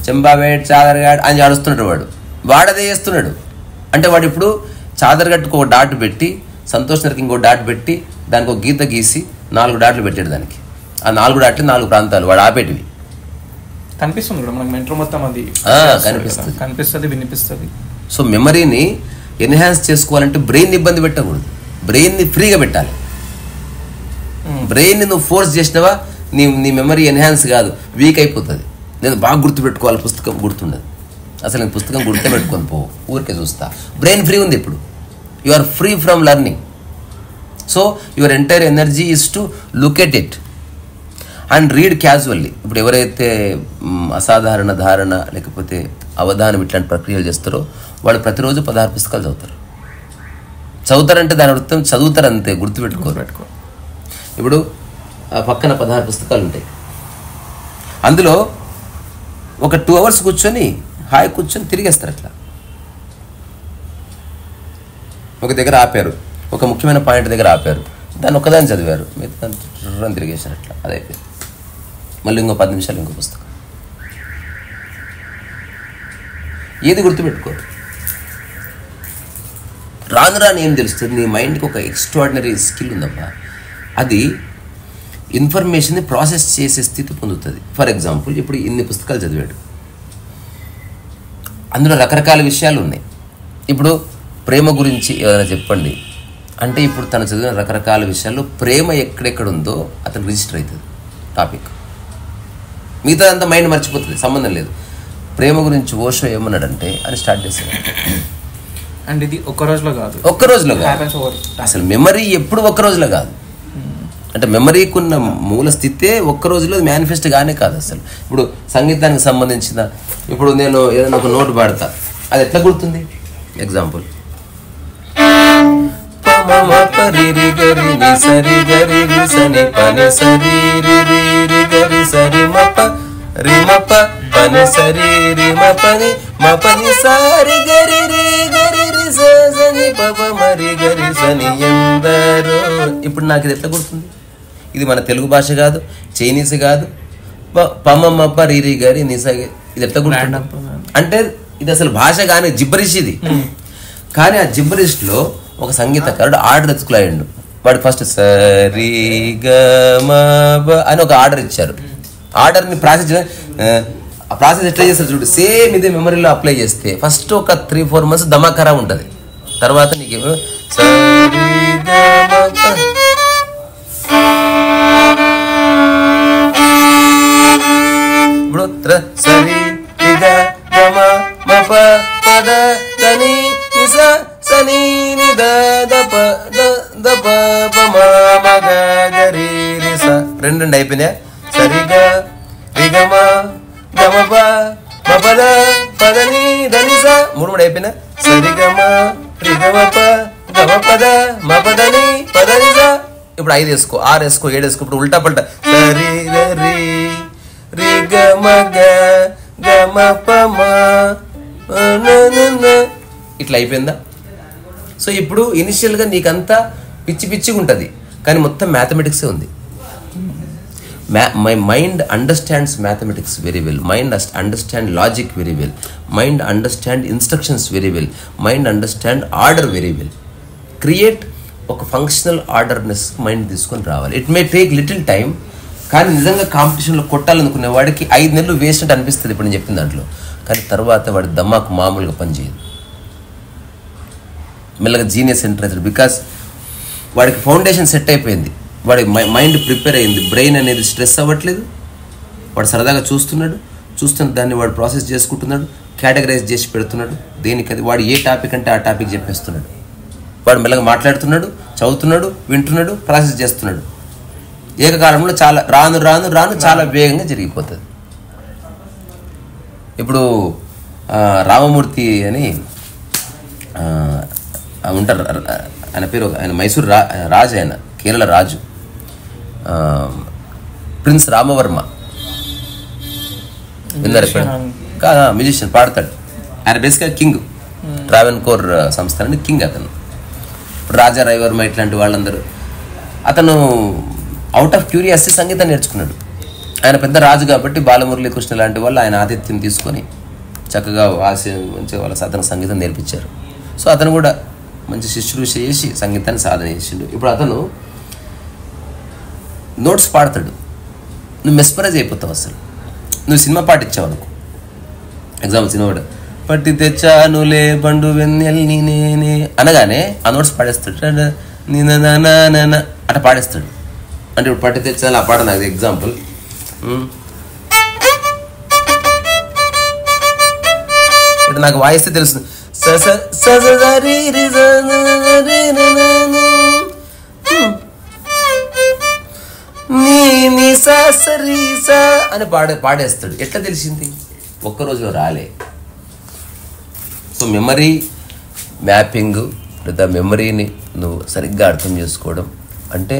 చెంబావేట్ చాదర్గాడ్ అని ఆడుస్తున్నాడు వాడు. వాడదే చేస్తున్నాడు. అంటే వాడు ఇప్పుడు చాదర్గట్టుకు ఒక డాట్ పెట్టి సంతోష్ నరికి ఇంకో డాట్ పెట్టి దానికి ఒక గీత గీసి నాలుగు డాట్లు పెట్టాడు దానికి. ఆ నాలుగు డాట్లు నాలుగు ప్రాంతాలు వాడు ఆపేటివి. కనిపిస్తుంది కూడా మనకి మెట్రో మొత్తం అది. కనిపిస్తుంది. కనిపిస్తుంది వినిపిస్తుంది. సో మెమరీని ఎన్హాన్స్ చేసుకోవాలంటే బ్రెయిన్ ఇబ్బంది పెట్టకూడదు. బ్రెయిన్ని ఫ్రీగా పెట్టాలి. బ్రెయిన్ని నువ్వు ఫోర్స్ చేసినావా? నీ నీ మెమరీ ఎన్హాన్స్ కాదు. వీక్ అయిపోతుంది. నేను బాగా గుర్తుపెట్టుకోవాలి. పుస్తకం గుర్తుండదు. అసలు నేను పుస్తకం గుర్తు పెట్టుకొని పో. ఊరికే చూస్తా. బ్రెయిన్ ఫ్రీ ఉంది ఇప్పుడు. You are free from learning so your entire energy is to look at it and read casually ఇప్పుడు ఎవరైతే అసాధారణ ధారణ లేకపోతే అవధానం ఇట్లాంటి ప్రక్రియలు చేస్తారో వాళ్ళు ప్రతిరోజు పదహారు పుస్తకాలు చదువుతారు. చదువుతారంటే దాని అర్థం చదువుతారు అంతే గుర్తుపెట్టుకోరు. పెట్టుకో ఇప్పుడు పక్కన పదహారు పుస్తకాలు ఉంటాయి అందులో ఒక టూ అవర్స్ కూర్చొని హాయి కూర్చొని తిరిగేస్తారు అట్లా. ఒక దగ్గర ఆపారు. ఒక ముఖ్యమైన పాయింట్ దగ్గర ఆపారు. దాన్ని ఒకదాన్ని చదివారు. మిగతా తిరిగేశారు అట్లా. అదైపోయింది. మళ్ళీ ఇంకో పది నిమిషాలు ఇంకో పుస్తకం. ఏది గుర్తుపెట్టుకో. రాను రాని ఏం తెలుస్తుంది? నీ మైండ్కి ఒక ఎక్స్ట్రాడినరీ స్కిల్ ఉందమ్మా అది ఇన్ఫర్మేషన్ని ప్రాసెస్ చేసే స్థితి పొందుతుంది. ఫర్ ఎగ్జాంపుల్ ఇప్పుడు ఇన్ని పుస్తకాలు చదివాడు. అందులో రకరకాల విషయాలు ఉన్నాయి. ఇప్పుడు ప్రేమ గురించి ఏదైనా చెప్పండి. అంటే ఇప్పుడు తను చదివిన రకరకాల విషయాల్లో ప్రేమ ఎక్కడెక్కడ ఉందో అతను రిజిస్టర్ అవుతుంది. టాపిక్. మిగతా అంతా మైండ్ మర్చిపోతుంది. సంబంధం లేదు. ప్రేమ గురించి ఓషో ఏమన్నాడంటే అని స్టార్ట్ చేశాడు. అండ్ ఇది ఒక్క రోజులో కాదు. ఒక్క రోజులో కాదు. అసలు మెమరీ ఎప్పుడు ఒక్క రోజులో కాదు. అంటే మెమరీకి ఉన్న మూల స్థితే ఒక్క రోజులో మేనిఫెస్ట్ కానే కాదు అసలు. ఇప్పుడు సంగీతానికి సంబంధించిన ఇప్పుడు నేను ఏదైనా ఒక నోట్ పాడతా. అది ఎట్లా గుర్తుంది? ఎగ్జాంపుల్ రిమప పని సరి రిమ పని మ పని సారి గరి రి గరి రి సని పప మరి గరి సని ఎందరో. ఇప్పుడు నాకు ఇది ఎట్లా గుర్తుంది? ఇది మన తెలుగు భాష కాదు చైనీస్ కాదు. ప- పమ మప రి రి గరి నిస గ- ఇది ఎట్లా గుర్తుండ అంటే ఇది అసలు భాష కానీ జిబ్బరిష్ ఇది. కానీ ఆ జిబ్బరిష్లో ఒక సంగీతకారుడు ఆర్డర్ ఎత్తుకులాయండు వాడు ఫస్ట్ సరి అని ఒక ఆర్డర్ ఇచ్చారు. ఆర్డర్ని ప్రాసెస్ ఆ, ప్రాసెస్ ఎట్లా చేస్తారు చూడు సేమ్ ఇదే మెమరీలో అప్లై చేస్తే ఫస్ట్ ఒక త్రీ ఫోర్ మంత్స్ దమాకరా ఉంటుంది. తర్వాత నీకు ఇప్పుడు సరి సని ద మ రెండు రెండు అయిపోయినాయా? సరిగా గమ ప పద పదని దని మూడు మూడు అయిపోయినా. సరిగమ రిగమ ప గమ పద మపదని పదని ఇప్పుడు ఐదు వేసుకో ఆరు వేసుకో ఏడు వేసుకో ఇప్పుడు ఉల్టా పల్టా. సరి ర రి రి గమ గ గమ పమ న. ఇట్లా అయిపోయిందా? సో ఇప్పుడు ఇనిషియల్గా నీకంతా పిచ్చి పిచ్చిగా ఉంటుంది. కానీ మొత్తం మ్యాథమెటిక్సే ఉంది. My mind understands mathematics very well mind understand logic very well mind understand instructions very well mind understand order very well create ఒక ఫంక్షనల్ ఆర్డర్నెస్ మైండ్ తీసుకొని రావాలి. It may take little time కానీ నిజంగా కాంపిటీషన్లో కొట్టాలనుకునే వాడికి ఐదు నెలలు వేసినట్టు అనిపిస్తుంది ఇప్పుడు నేను చెప్పిన దాంట్లో. కానీ తర్వాత వాడి దమ్మాకు మామూలుగా పనిచేయదు మెల్లగా జీనియస్ ఎంటర్ అవుతాడు బికాస్ వాడికి ఫౌండేషన్ సెట్ అయిపోయింది. వాడి మై- మైండ్ ప్రిపేర్ అయింది. బ్రెయిన్ అనేది స్ట్రెస్ అవ్వట్లేదు. వాడు సరదాగా చూస్తున్నాడు. చూస్తున్న దాన్ని వాడు ప్రాసెస్ చేసుకుంటున్నాడు. కేటగరైజ్ చేసి పెడుతున్నాడు. దేనికి అది? వాడు ఏ టాపిక్ అంటే ఆ టాపిక్ చెప్పేస్తున్నాడు. వాడు మెల్లగా మాట్లాడుతున్నాడు చదువుతున్నాడు వింటున్నాడు ప్రాసెస్ చేస్తున్నాడు. ఏకకాలంలో చాలా రాను రాను రాను చాలా వేగంగా జరిగిపోతుంది. ఇప్పుడు రామమూర్తి అని ఉంటారు. ఆయన పేరు ఆయన మైసూర్ రా రాజు ఆయన కేరళ రాజు. ప్రిన్స్ రామవర్మ. విన్నారు మ్యూజిషియన్ పాడతాడు. ఆయన బేసిక్గా కింగ్ ట్రావెన్ కోర్ సంస్థ కింగ్ అతను. ఇప్పుడు రాజా రవివర్మ ఇట్లాంటి వాళ్ళందరూ. అతను అవుట్ ఆఫ్ క్యూరియాసిటీ సంగీతం నేర్చుకున్నాడు. ఆయన పెద్ద రాజు కాబట్టి బాలమురళీ కృష్ణ లాంటి వాళ్ళు ఆయన ఆతిథ్యం తీసుకొని చక్కగా వాసి మంచిగా వాళ్ళ అతను సంగీతం నేర్పించారు. సో అతను కూడా మంచి శుశ్రూష చేసి సంగీతాన్ని సాధన చేసిండు. ఇప్పుడు అతను నోట్స్ పాడతాడు. నువ్వు మెస్పరైజ్ అయిపోతావు అసలు. నువ్వు సినిమా పాట ఇచ్చావు అనుకో. ఎగ్జాంపుల్ సినిమా పాట పట్టి తెచ్చానులే బండు వెన్నెల్ని నేనే అనగానే ఆ నోట్స్ పాడేస్తాడు. అట పాడేస్తాడు. అంటే ఇప్పుడు పట్టి తెచ్చాను ఆ పాట నాకు ఎగ్జాంపుల్. ఇప్పుడు నాకు వాయిస్తే తెలుస్తుంది అని పాడే పాడేస్తాడు. ఎట్లా తెలిసింది? ఒక్క రోజులో రాలే. సో మెమరీ మ్యాపింగ్ లేదా మెమరీని నువ్వు సరిగ్గా అర్థం చేసుకోవడం అంటే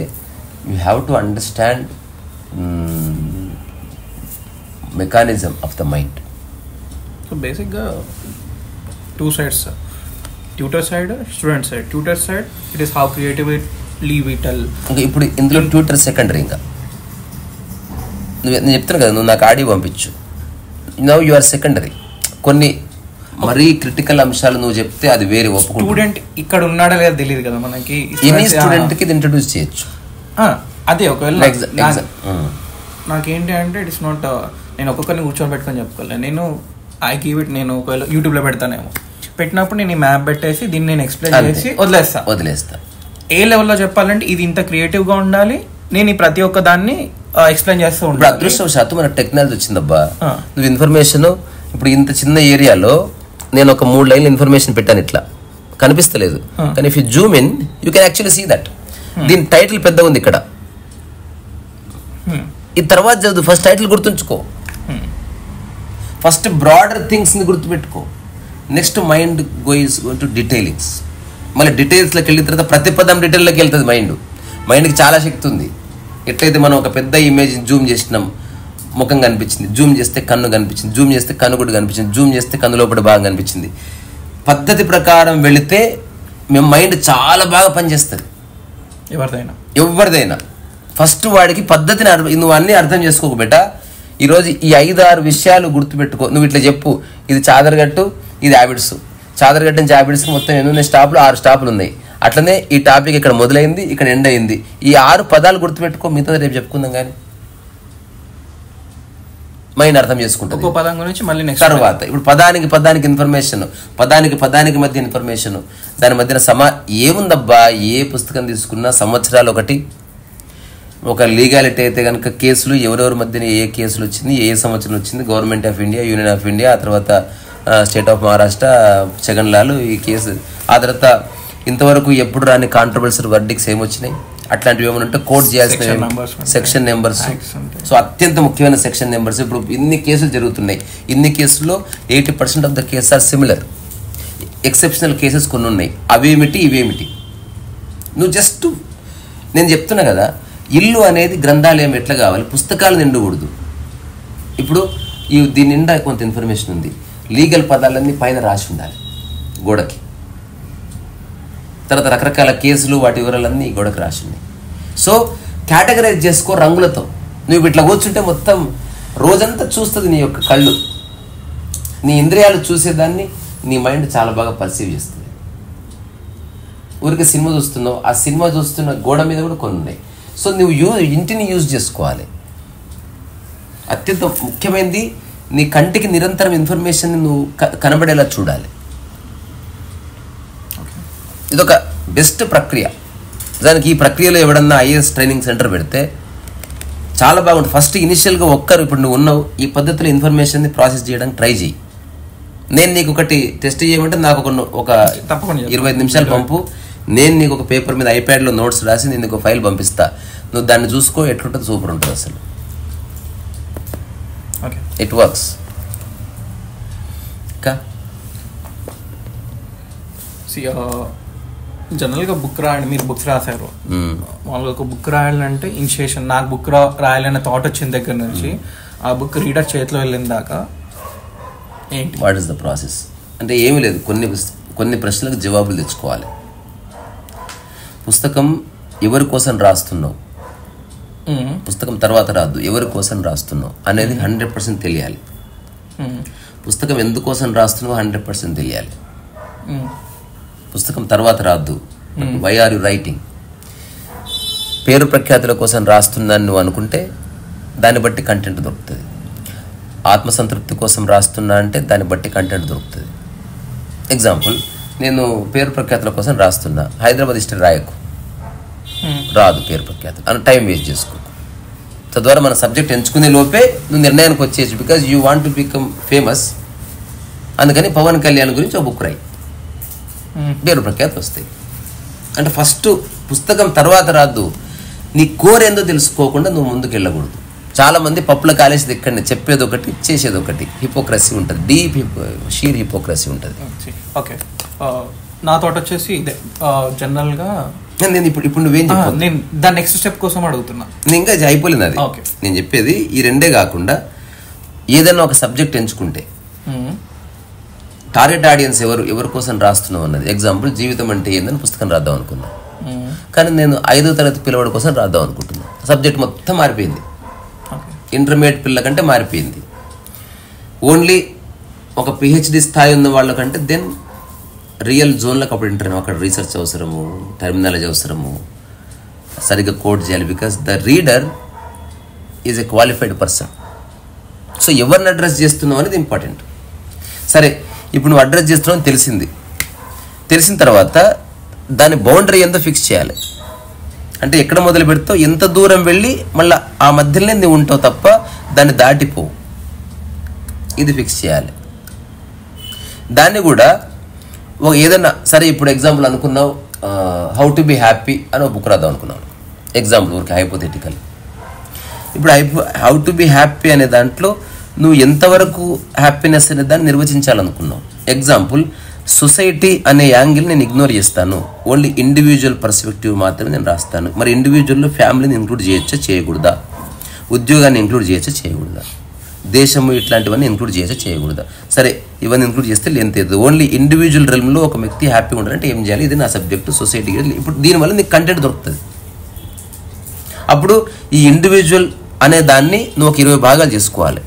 you have to understand mechanism of the mind. So బేసిక్గా two sides. Tutor side student side. Tutor side it is how creatively vital ఇంకా ఇప్పుడు ఇందులో ట్యూటర్ సెకండరీ ఇంకా. నేను చెప్తాను కదా నువ్వు నాకు ఆడియో పంపించు. నవ్ యు ఆర్ సెకండరీ కొన్ని మరీ క్రిటికల్ అంశాలు నువ్వు చెప్తే అది వేరే ఒప్పుకుంటా స్టూడెంట్ ఇక్కడ ఉన్నాడా లేదా తెలియదు కదా మనకి. ఎనీ స్టూడెంట్కి ఇది ఇంట్రడ్యూస్ చేయొచ్చు. అదే ఒకవేళ. నాకేంటి అంటే ఇట్స్ నాట్ నేను ఒక్కొక్కరిని కూర్చొని పెట్టుకొని చెప్పుకోలేదు నేను ఐ కీవ్ ఇట్ నేను ఒకవేళ యూట్యూబ్లో పెడతానేమో. పెట్టినప్పుడు నేను ఈ మ్యాప్ పెట్టేసి దీన్ని నేను ఎక్స్ప్లెయిన్. చేసి వదిలేస్తా. వదిలేస్తా. ఏ లెవెల్లో చెప్పాలంటే ఇది ఇంత క్రియేటివ్గా ఉండాలి. నేను ఈ ప్రతి ఒక్క దాన్ని ఎక్స్ప్లెయిన్ చేస్తూ ఉంటాను అదృష్టవశాత్తు మనకు టెక్నాలజీ వచ్చిందబ్బా. నువ్వు ఇన్ఫర్మేషన్ ఇప్పుడు ఇంత చిన్న ఏరియాలో నేను ఒక మూడు లైన్ల ఇన్ఫర్మేషన్ పెట్టాను ఇట్లా. కనిపిస్తలేదు. కానీ if you zoom in you can actually see that దీని టైటిల్ పెద్ద ఉంది ఇక్కడ. ఈ తర్వాత చదువు ఫస్ట్ టైటిల్ గుర్తుంచుకో. ఫస్ట్ బ్రాడర్ థింగ్స్ని గుర్తుపెట్టుకో. Next mind goes going to detailings మళ్ళీ డీటెయిల్స్లోకి వెళ్ళిన తర్వాత ప్రతి పదం డీటెయిల్లోకి వెళ్తుంది మైండ్ మైండ్కి చాలా శక్తి ఉంది. ఎట్లయితే మనం ఒక పెద్ద ఇమేజ్ జూమ్ చేసినాం ముఖం కనిపించింది జూమ్ చేస్తే కన్ను కనిపించింది జూమ్ చేస్తే కన్ను కూడా కనిపించింది జూమ్ చేస్తే కన్ను లోపల బాగా కనిపించింది. పద్ధతి ప్రకారం వెళితే మేము మైండ్ చాలా బాగా పనిచేస్తుంది. ఎవరిదైనా. ఎవరిదైనా. ఫస్ట్ వాడికి పద్ధతిని అర్థం నువ్వు అన్నీ అర్థం చేసుకోక బెట. ఈరోజు ఈ ఐదు ఆరు విషయాలు గుర్తుపెట్టుకో. నువ్వు ఇట్లా చెప్పు. ఇది చాదరగట్టు ఇది హ్యాబిట్స్ చాదరగట్టు నుంచి హ్యాబిట్స్కి మొత్తం ఎన్ని స్టాప్లు ఆరు స్టాపులు ఉన్నాయి. అట్లనే ఈ టాపిక్ ఇక్కడ మొదలైంది ఇక్కడ ఎండ్ అయింది. ఈ ఆరు పదాలు గుర్తుపెట్టుకో మిగతా రేపు చెప్పుకుందాం కానీ మైండ్ అర్థం చేసుకుంటుంది. ఒక్కో పదం గురించి మళ్ళీ నెక్స్ట్ తర్వాత ఇప్పుడు పదానికి పదానికి ఇన్ఫర్మేషన్ పదానికి పదానికి మధ్య ఇన్ఫర్మేషన్ దాని మధ్యన సమా ఏముందబ్బా ఏ పుస్తకం తీసుకున్నా సంవత్సరాలు ఒకటి. ఒక లీగాలిటీ అయితే కనుక కేసులు ఎవరెవరి మధ్యన ఏ కేసులు వచ్చింది ఏ సంవత్సరం వచ్చింది government of India union of India ఆ తర్వాత స్టేట్ ఆఫ్ మహారాష్ట్ర జగన్ లాలు ఈ కేసు ఆ తర్వాత ఇంతవరకు ఎప్పుడు రాని కాంట్రవర్సీ వర్డిక్స్ ఏమొచ్చినాయి అట్లాంటివి ఏమైనా ఉంటే కోర్ట్ చేయాల్సిన. Section numbers. సో అత్యంత ముఖ్యమైన సెక్షన్ నెంబర్స్ ఇప్పుడు ఇన్ని కేసులు జరుగుతున్నాయి. ఇన్ని కేసుల్లో eighty percent of the cases are similar exceptional cases కొన్ని ఉన్నాయి. అవేమిటి ఇవేమిటి నువ్వు జస్ట్ నేను చెప్తున్నా కదా ఇల్లు అనేది గ్రంథాలయం ఎట్లా కావాలి? పుస్తకాలు నిండకూడదు. ఇప్పుడు ఈ దీని నిండా కొంత ఇన్ఫర్మేషన్ ఉంది. లీగల్ పదాలన్నీ పైన రాసి ఉండాలి గోడకి. తర్వాత రకరకాల కేసులు వాటి వివరాలన్నీ గోడకు రాసి ఉన్నాయి. సో కేటగరైజ్ చేసుకో రంగులతో. నువ్వు ఇట్లా కూర్చుంటే మొత్తం రోజంతా చూస్తుంది నీ యొక్క కళ్ళు. నీ ఇంద్రియాలు చూసేదాన్ని నీ మైండ్ చాలా బాగా పర్సీవ్ చేస్తుంది. ఊరికి సినిమా చూస్తున్నావు ఆ సినిమా చూస్తున్న గోడ మీద కూడా కొన్ని ఉన్నాయి. సో నువ్వు యూ ఇంటిని యూజ్ చేసుకోవాలి. అత్యంత ముఖ్యమైనది నీ కంటికి నిరంతరం ఇన్ఫర్మేషన్ నువ్వు క- కనబడేలా చూడాలి. ఇదొక బెస్ట్ ప్రక్రియ. దానికి ఈ ప్రక్రియలో ఎవడన్నా ఐఏఎస్ ట్రైనింగ్ సెంటర్ పెడితే చాలా బాగుంటుంది. ఫస్ట్ ఇనిషియల్గా ఒక్కరు ఇప్పుడు నువ్వు ఉన్నావు ఈ పద్ధతిలో ఇన్ఫర్మేషన్ని ప్రాసెస్ చేయడానికి ట్రై చేయి నేను నీకు ఒకటి టెస్ట్ చేయమంటే నాకు ఒక ఒక. ఇరవై ఐదు నిమిషాలు పంపు. నేను నీకు ఒక పేపర్ మీద ఐప్యాడ్లో నోట్స్ రాసి నేను నీకు ఫైల్ పంపిస్తా. నువ్వు దాన్ని చూసుకో ఎట్లుంటుంది సూపర్ ఉంటుంది అసలు. ఇట్ వర్క్స్ ఇంకా జనరల్గా బుక్ రాయండి మీరు బుక్స్ రాశారు. మ్మ్. మామూలుగా ఒక బుక్ రాయాలంటే ఇనిషియేషన్ నాకు బుక్ రా రాయాలనే థాట్ వచ్చిన దగ్గర నుంచి ఆ బుక్ రీడర్ చేతిలో వెళ్ళిన దాకా ఏంటి? వాట్ ఇస్ ద ప్రాసెస్ అంటే ఏమీ లేదు. కొన్ని కొన్ని ప్రశ్నలకు జవాబులు తెచ్చుకోవాలి. పుస్తకం ఎవరి కోసం రాస్తున్నావు. పుస్తకం తర్వాత రాదు ఎవరి కోసం రాస్తున్నావు అనేది హండ్రెడ్ పర్సెంట్ తెలియాలి. మ్మ్. పుస్తకం ఎందుకోసం రాస్తున్నావు హండ్రెడ్ పర్సెంట్ తెలియాలి. మ్మ్. పుస్తకం తర్వాత రాద్దు. వై ఆర్ యు రైటింగ్ పేరు ప్రఖ్యాతుల కోసం రాస్తున్నాను నువ్వు అనుకుంటే దాన్ని బట్టి కంటెంట్ దొరుకుతుంది. ఆత్మసంతృప్తి కోసం రాస్తున్నా అంటే దాన్ని బట్టి కంటెంట్ దొరుకుతుంది. ఎగ్జాంపుల్ నేను పేరు ప్రఖ్యాతుల కోసం రాస్తున్నా. హైదరాబాద్ హిస్టరీ రాయకు. రాదు పేరు ప్రఖ్యాతులు అని టైం వేస్ట్ చేసుకో తద్వారా మన సబ్జెక్ట్ ఎంచుకునే లోపే నువ్వు నిర్ణయానికి వచ్చేసి because you want to become famous అందుకని పవన్ కళ్యాణ్ గురించి ఒక బుక్ రాయి. పేరు ప్రఖ్యాతి వస్తాయి. అంటే ఫస్ట్ పుస్తకం తర్వాత రాద్దు నీ కోర్ ఏందో తెలుసుకోకుండా నువ్వు ముందుకు వెళ్ళకూడదు. చాలా మంది పప్పుల కాలేసి ఇక్కడనే చెప్పేది ఒకటి చేసేది ఒకటి. హిపోక్రసీ ఉంటుంది. డీప్ షీర్ హిపోక్రసీ ఉంటుంది. ఓకే. నా థాట్ వచ్చేసి ఇదే. జనరల్గా నేను ఇప్పుడు ఇప్పుడు నువ్వేం చెప్పు నేను దాని నెక్స్ట్ స్టెప్ కోసం అడుగుతున్నా. నేను ఇంకా అయిపోలేదు అది. నేను చెప్పేది ఈ రెండే కాకుండా ఏదైనా ఒక సబ్జెక్ట్ ఎంచుకుంటే. టార్గెట్ ఆడియన్స్ ఎవరు ఎవరి కోసం రాస్తున్నావు అన్నది. ఎగ్జాంపుల్ జీవితం అంటే ఏందని పుస్తకం రాద్దాం అనుకున్నా. కానీ నేను ఐదో తరగతి పిల్లవాడి కోసం రాద్దాం అనుకుంటున్నా. సబ్జెక్ట్ మొత్తం మారిపోయింది. ఇంటర్మీడియట్ పిల్ల కంటే మారిపోయింది. ఓన్లీ ఒక పిహెచ్డి స్థాయి ఉన్న వాళ్ళకంటే దెన్ రియల్ జోన్లకు అప్పుడు ఇంటర్ అక్కడ రీసెర్చ్ అవసరము టెర్మినాలజీ అవసరము. సరిగ్గా కోడ్ చేయాలి because the reader is a qualified person so ఎవరిని అడ్రస్ చేస్తున్నావు అనేది ఇంపార్టెంట్ సరే ఇప్పుడు నువ్వు అడ్రస్ చేస్తున్నావు తెలిసింది. తెలిసిన తర్వాత దాని బౌండరీ ఎంతో ఫిక్స్ చేయాలి. అంటే ఎక్కడ మొదలు పెడతావు? ఎంత దూరం వెళ్ళి మళ్ళీ ఆ మధ్యలోనే నువ్వు ఉంటావు తప్ప దాన్ని దాటిపోవు ఇది ఫిక్స్ చేయాలి. దాన్ని కూడా ఒక ఏదైనా సరే ఇప్పుడు ఎగ్జాంపుల్ అనుకున్నావు హౌ టు బి హ్యాపీ అని ఒక బుక్ రాద్దాం అనుకున్నాను ఎగ్జాంపుల్ ఊరికి హైపోథెటికల్ ఇప్పుడు hypo how to be happy అనే దాంట్లో నువ్వు ఎంతవరకు హ్యాపీనెస్ అనే దాన్ని నిర్వచించాలనుకున్నావు? ఎగ్జాంపుల్ సొసైటీ అనే యాంగిల్ నేను ఇగ్నోర్ చేస్తాను. ఓన్లీ ఇండివిజువల్ పర్స్పెక్టివ్ మాత్రమే నేను రాస్తాను. మరి ఇండివిజువల్లో ఫ్యామిలీని ఇంక్లూడ్ చేయొచ్చా చేయకూడదా? ఉద్యోగాన్ని ఇంక్లూడ్ చేయొచ్చా చేయకూడదా? దేశము ఇట్లాంటివన్నీ ఇంక్లూడ్ చేయొచ్చా చేయకూడదా? సరే ఇవన్నీ ఇంక్లూడ్ చేస్తే లెంత్ లేదు ఓన్లీ ఇండివిజువల్ రెల్మ్లో ఒక వ్యక్తి హ్యాపీగా ఉండాలంటే ఏం చేయాలి? ఇది నా సబ్జెక్టు సొసైటీ ఇప్పుడు దీనివల్ల నీకు కంటెంట్ దొరుకుతుంది. అప్పుడు ఈ ఇండివిజువల్ అనే దాన్ని నువ్వు ఒక ఇరవై భాగాలు చేసుకోవాలి.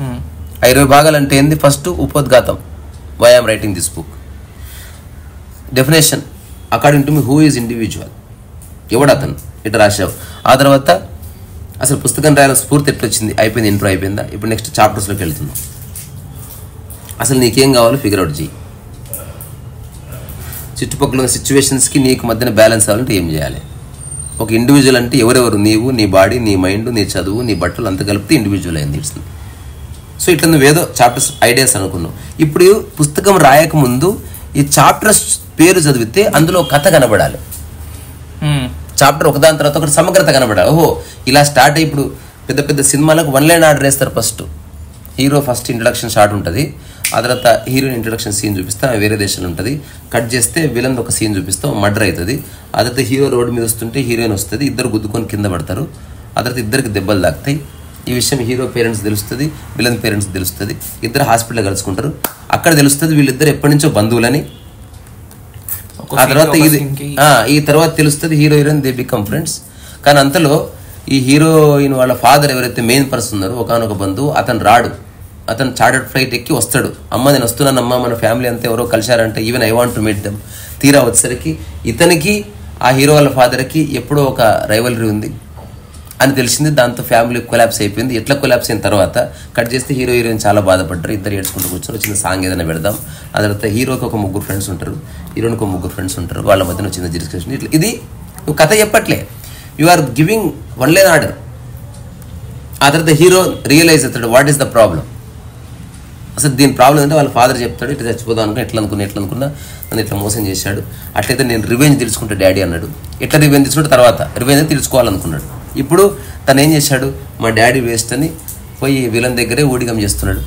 మ్మ్. ఆ ఇరవై భాగాలు అంటే ఏంది? ఫస్ట్ ఉపోద్ఘాతం. Why am writing this book definition according to me who is individual ఎవడు అతను? ఇటు రాశావు? ఆ తర్వాత అసలు పుస్తకం రాయాల స్ఫూర్తి ఎట్లొచ్చింది? అయిపోయింది ఇంట్రో అయిపోయిందా? ఇప్పుడు నెక్స్ట్ చాప్టర్స్లోకి వెళ్తున్నాం. అసలు నీకేం కావాలో ఫిగర్ అవుట్ చేయి చుట్టుపక్కల ఉన్న సిచ్యువేషన్స్కి నీకు మధ్యన బ్యాలెన్స్ అవ్వాలంటే ఏం చేయాలి? ఒక ఇండివిజువల్ అంటే ఎవరెవరు? నీవు నీ బాడీ నీ మైండ్ నీ చదువు నీ బట్టలు అంత కలిపితే ఇండివిజువల్ అయింది ఇట్స్ సో ఇట్లా నువ్వేదో చాప్టర్స్ ఐడియాస్ అనుకున్నావు. ఇప్పుడు పుస్తకం రాయకముందు ఈ చాప్టర్స్ పేరు చదివితే అందులో కథ కనబడాలి. చాప్టర్ ఒకదాని తర్వాత ఒకటి సమగ్రత కనబడాలి. ఓహో ఇలా స్టార్ట్ అయ్యి ఇప్పుడు పెద్ద పెద్ద సినిమాలకు వన్ లైన్ ఆర్డర్ వేస్తారు first hero first introduction shot ఉంటుంది. ఆ తర్వాత హీరోయిన్ ఇంట్రొడక్షన్ సీన్ చూపిస్తే వేరే దేశంలో ఉంటుంది. కట్ చేస్తే విలన్ ఒక సీన్ చూపిస్తాం మర్డర్ అవుతుంది ఆ తర్వాత హీరో రోడ్డు మీద వస్తుంటే హీరోయిన్ వస్తుంది. ఇద్దరు గుద్దుకొని కింద పడతారు. ఆ తర్వాత ఇద్దరికి దెబ్బలు తాకుతాయి. ఈ విషయం హీరో పేరెంట్స్ తెలుస్తుంది విలన్ పేరెంట్స్ తెలుస్తుంది. ఇద్దరు హాస్పిటల్లో కలుసుకుంటారు. అక్కడ తెలుస్తుంది వీళ్ళిద్దరు ఎప్పటి నుంచో బంధువులని. ఆ తర్వాత ఇది ఈ తర్వాత తెలుస్తుంది hero heroine they become friends కానీ అంతలో ఈ హీరోయిన్ వాళ్ళ ఫాదర్ ఎవరైతే మెయిన్ పర్సన్ ఉన్నారో ఒకనొక బంధువు అతను రాడు. అతను చార్టర్డ్ ఫ్లైట్ ఎక్కి వస్తాడు. అమ్మ నేను వస్తున్నానమ్మా మన ఫ్యామిలీ అంతా ఎవరో కలిశారంటే even I want to meet them తీరా వచ్చేసరికి ఇతనికి ఆ హీరో వాళ్ళ ఫాదర్కి ఎప్పుడో ఒక రైవలరీ ఉంది. అని తెలిసింది. దాంతో ఫ్యామిలీ కొలాప్స్ అయిపోయింది. ఎట్లా కొలాప్స్ అయిన తర్వాత కట్ చేస్తే హీరో హీరోయిన్ చాలా బాధపడ్డారు. ఇద్దరు ఏడ్చుకుంటూ కూర్చొని చిన్న సాంగ్ ఏదైనా పెడదాం. ఆ తర్వాత హీరోకి ఒక ముగ్గురు ఫ్రెండ్స్ ఉంటారు. హీరోయిన్కి ఒక ముగ్గురు ఫ్రెండ్స్ ఉంటారు. వాళ్ళ మధ్యన చిన్న డిస్కషన్ ఇట్లా ఇది నువ్వు కథ చెప్పట్లే. You are giving one line order ఆ తర్వాత హీరో రియలైజ్ అవుతాడు వాట్ ఈస్ ద ప్రాబ్లం అసలు దీని ప్రాబ్లం అంటే వాళ్ళ ఫాదర్ చెప్తాడు ఇట్లా చచ్చిపోదాం అనుకున్నా ఎట్లా అనుకున్నా ఎట్లా అనుకున్నా నన్ను ఇట్లా మోసం చేశాడు. అట్లయితే నేను రివెంజ్ తెలుసుకుంటా డాడీ అన్నాడు. ఎట్లా రివెంజ్ తీసుకుంటే? తర్వాత రివెంజ్ తెలుసుకోవాలనుకున్నాడు ఇప్పుడు తను ఏం చేశాడు? మా డాడీ వేస్ట్ అని పోయి విలన్ దగ్గరే ఊడిగం చేస్తున్నాడు.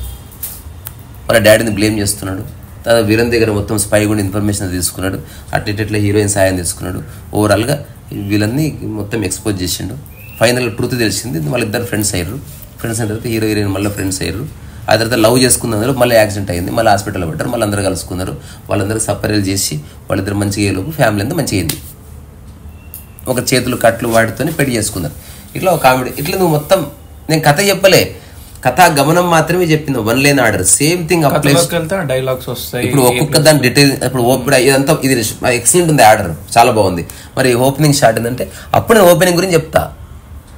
వాళ్ళ డాడీని బ్లేమ్ చేస్తున్నాడు. తర్వాత విలన్ దగ్గర మొత్తం స్పై కూడా ఇన్ఫర్మేషన్ తీసుకున్నాడు. అట్లా ఇట్లా హీరోయిన్ సాయం తీసుకున్నాడు. ఓవరాల్గా విలన్ని మొత్తం ఎక్స్పోజ్ చేసిండు. ఫైనల్ ట్రూత్ తెలిసింది. వాళ్ళిద్దరు ఫ్రెండ్స్ అయ్యారు. ఫ్రెండ్స్ అయిన తర్వాత హీరో హీరోయిన్ మళ్ళీ ఫ్రెండ్స్ అయ్యారు. ఆ తర్వాత లవ్ చేసుకున్నందులో మళ్ళీ యాక్సిడెంట్ అయింది. మళ్ళీ హాస్పిటల్లో పడ్డారు మళ్ళీ అందరూ కలుసుకున్నారు. వాళ్ళందరూ సపరేట్ చేసి వాళ్ళిద్దరు మంచిగా అయ్యేలోపు ఫ్యామిలీ అంతా మంచిగా అయింది. ఒక చేతులు కట్లు వాటితోని పెళ్ళి చేసుకున్నారు. ఇట్లా ఒక కామెడీ ఇట్లా నువ్వు మొత్తం నేను కథ చెప్పలే. కథా గమనం మాత్రమే చెప్పింది. One line order same thing dialogues వస్తాయి. ఇప్పుడు ఒక్కొక్క దాని డీటెయిల్ ఇప్పుడు ఓపెన్ ఇదంతా ఇది ఎక్సలెంట్ ఉంది ఆర్డర్ చాలా బాగుంది. మరి ఓపెనింగ్ స్టార్ట్ ఏంటంటే అప్పుడు నేను ఓపెనింగ్ గురించి చెప్తా.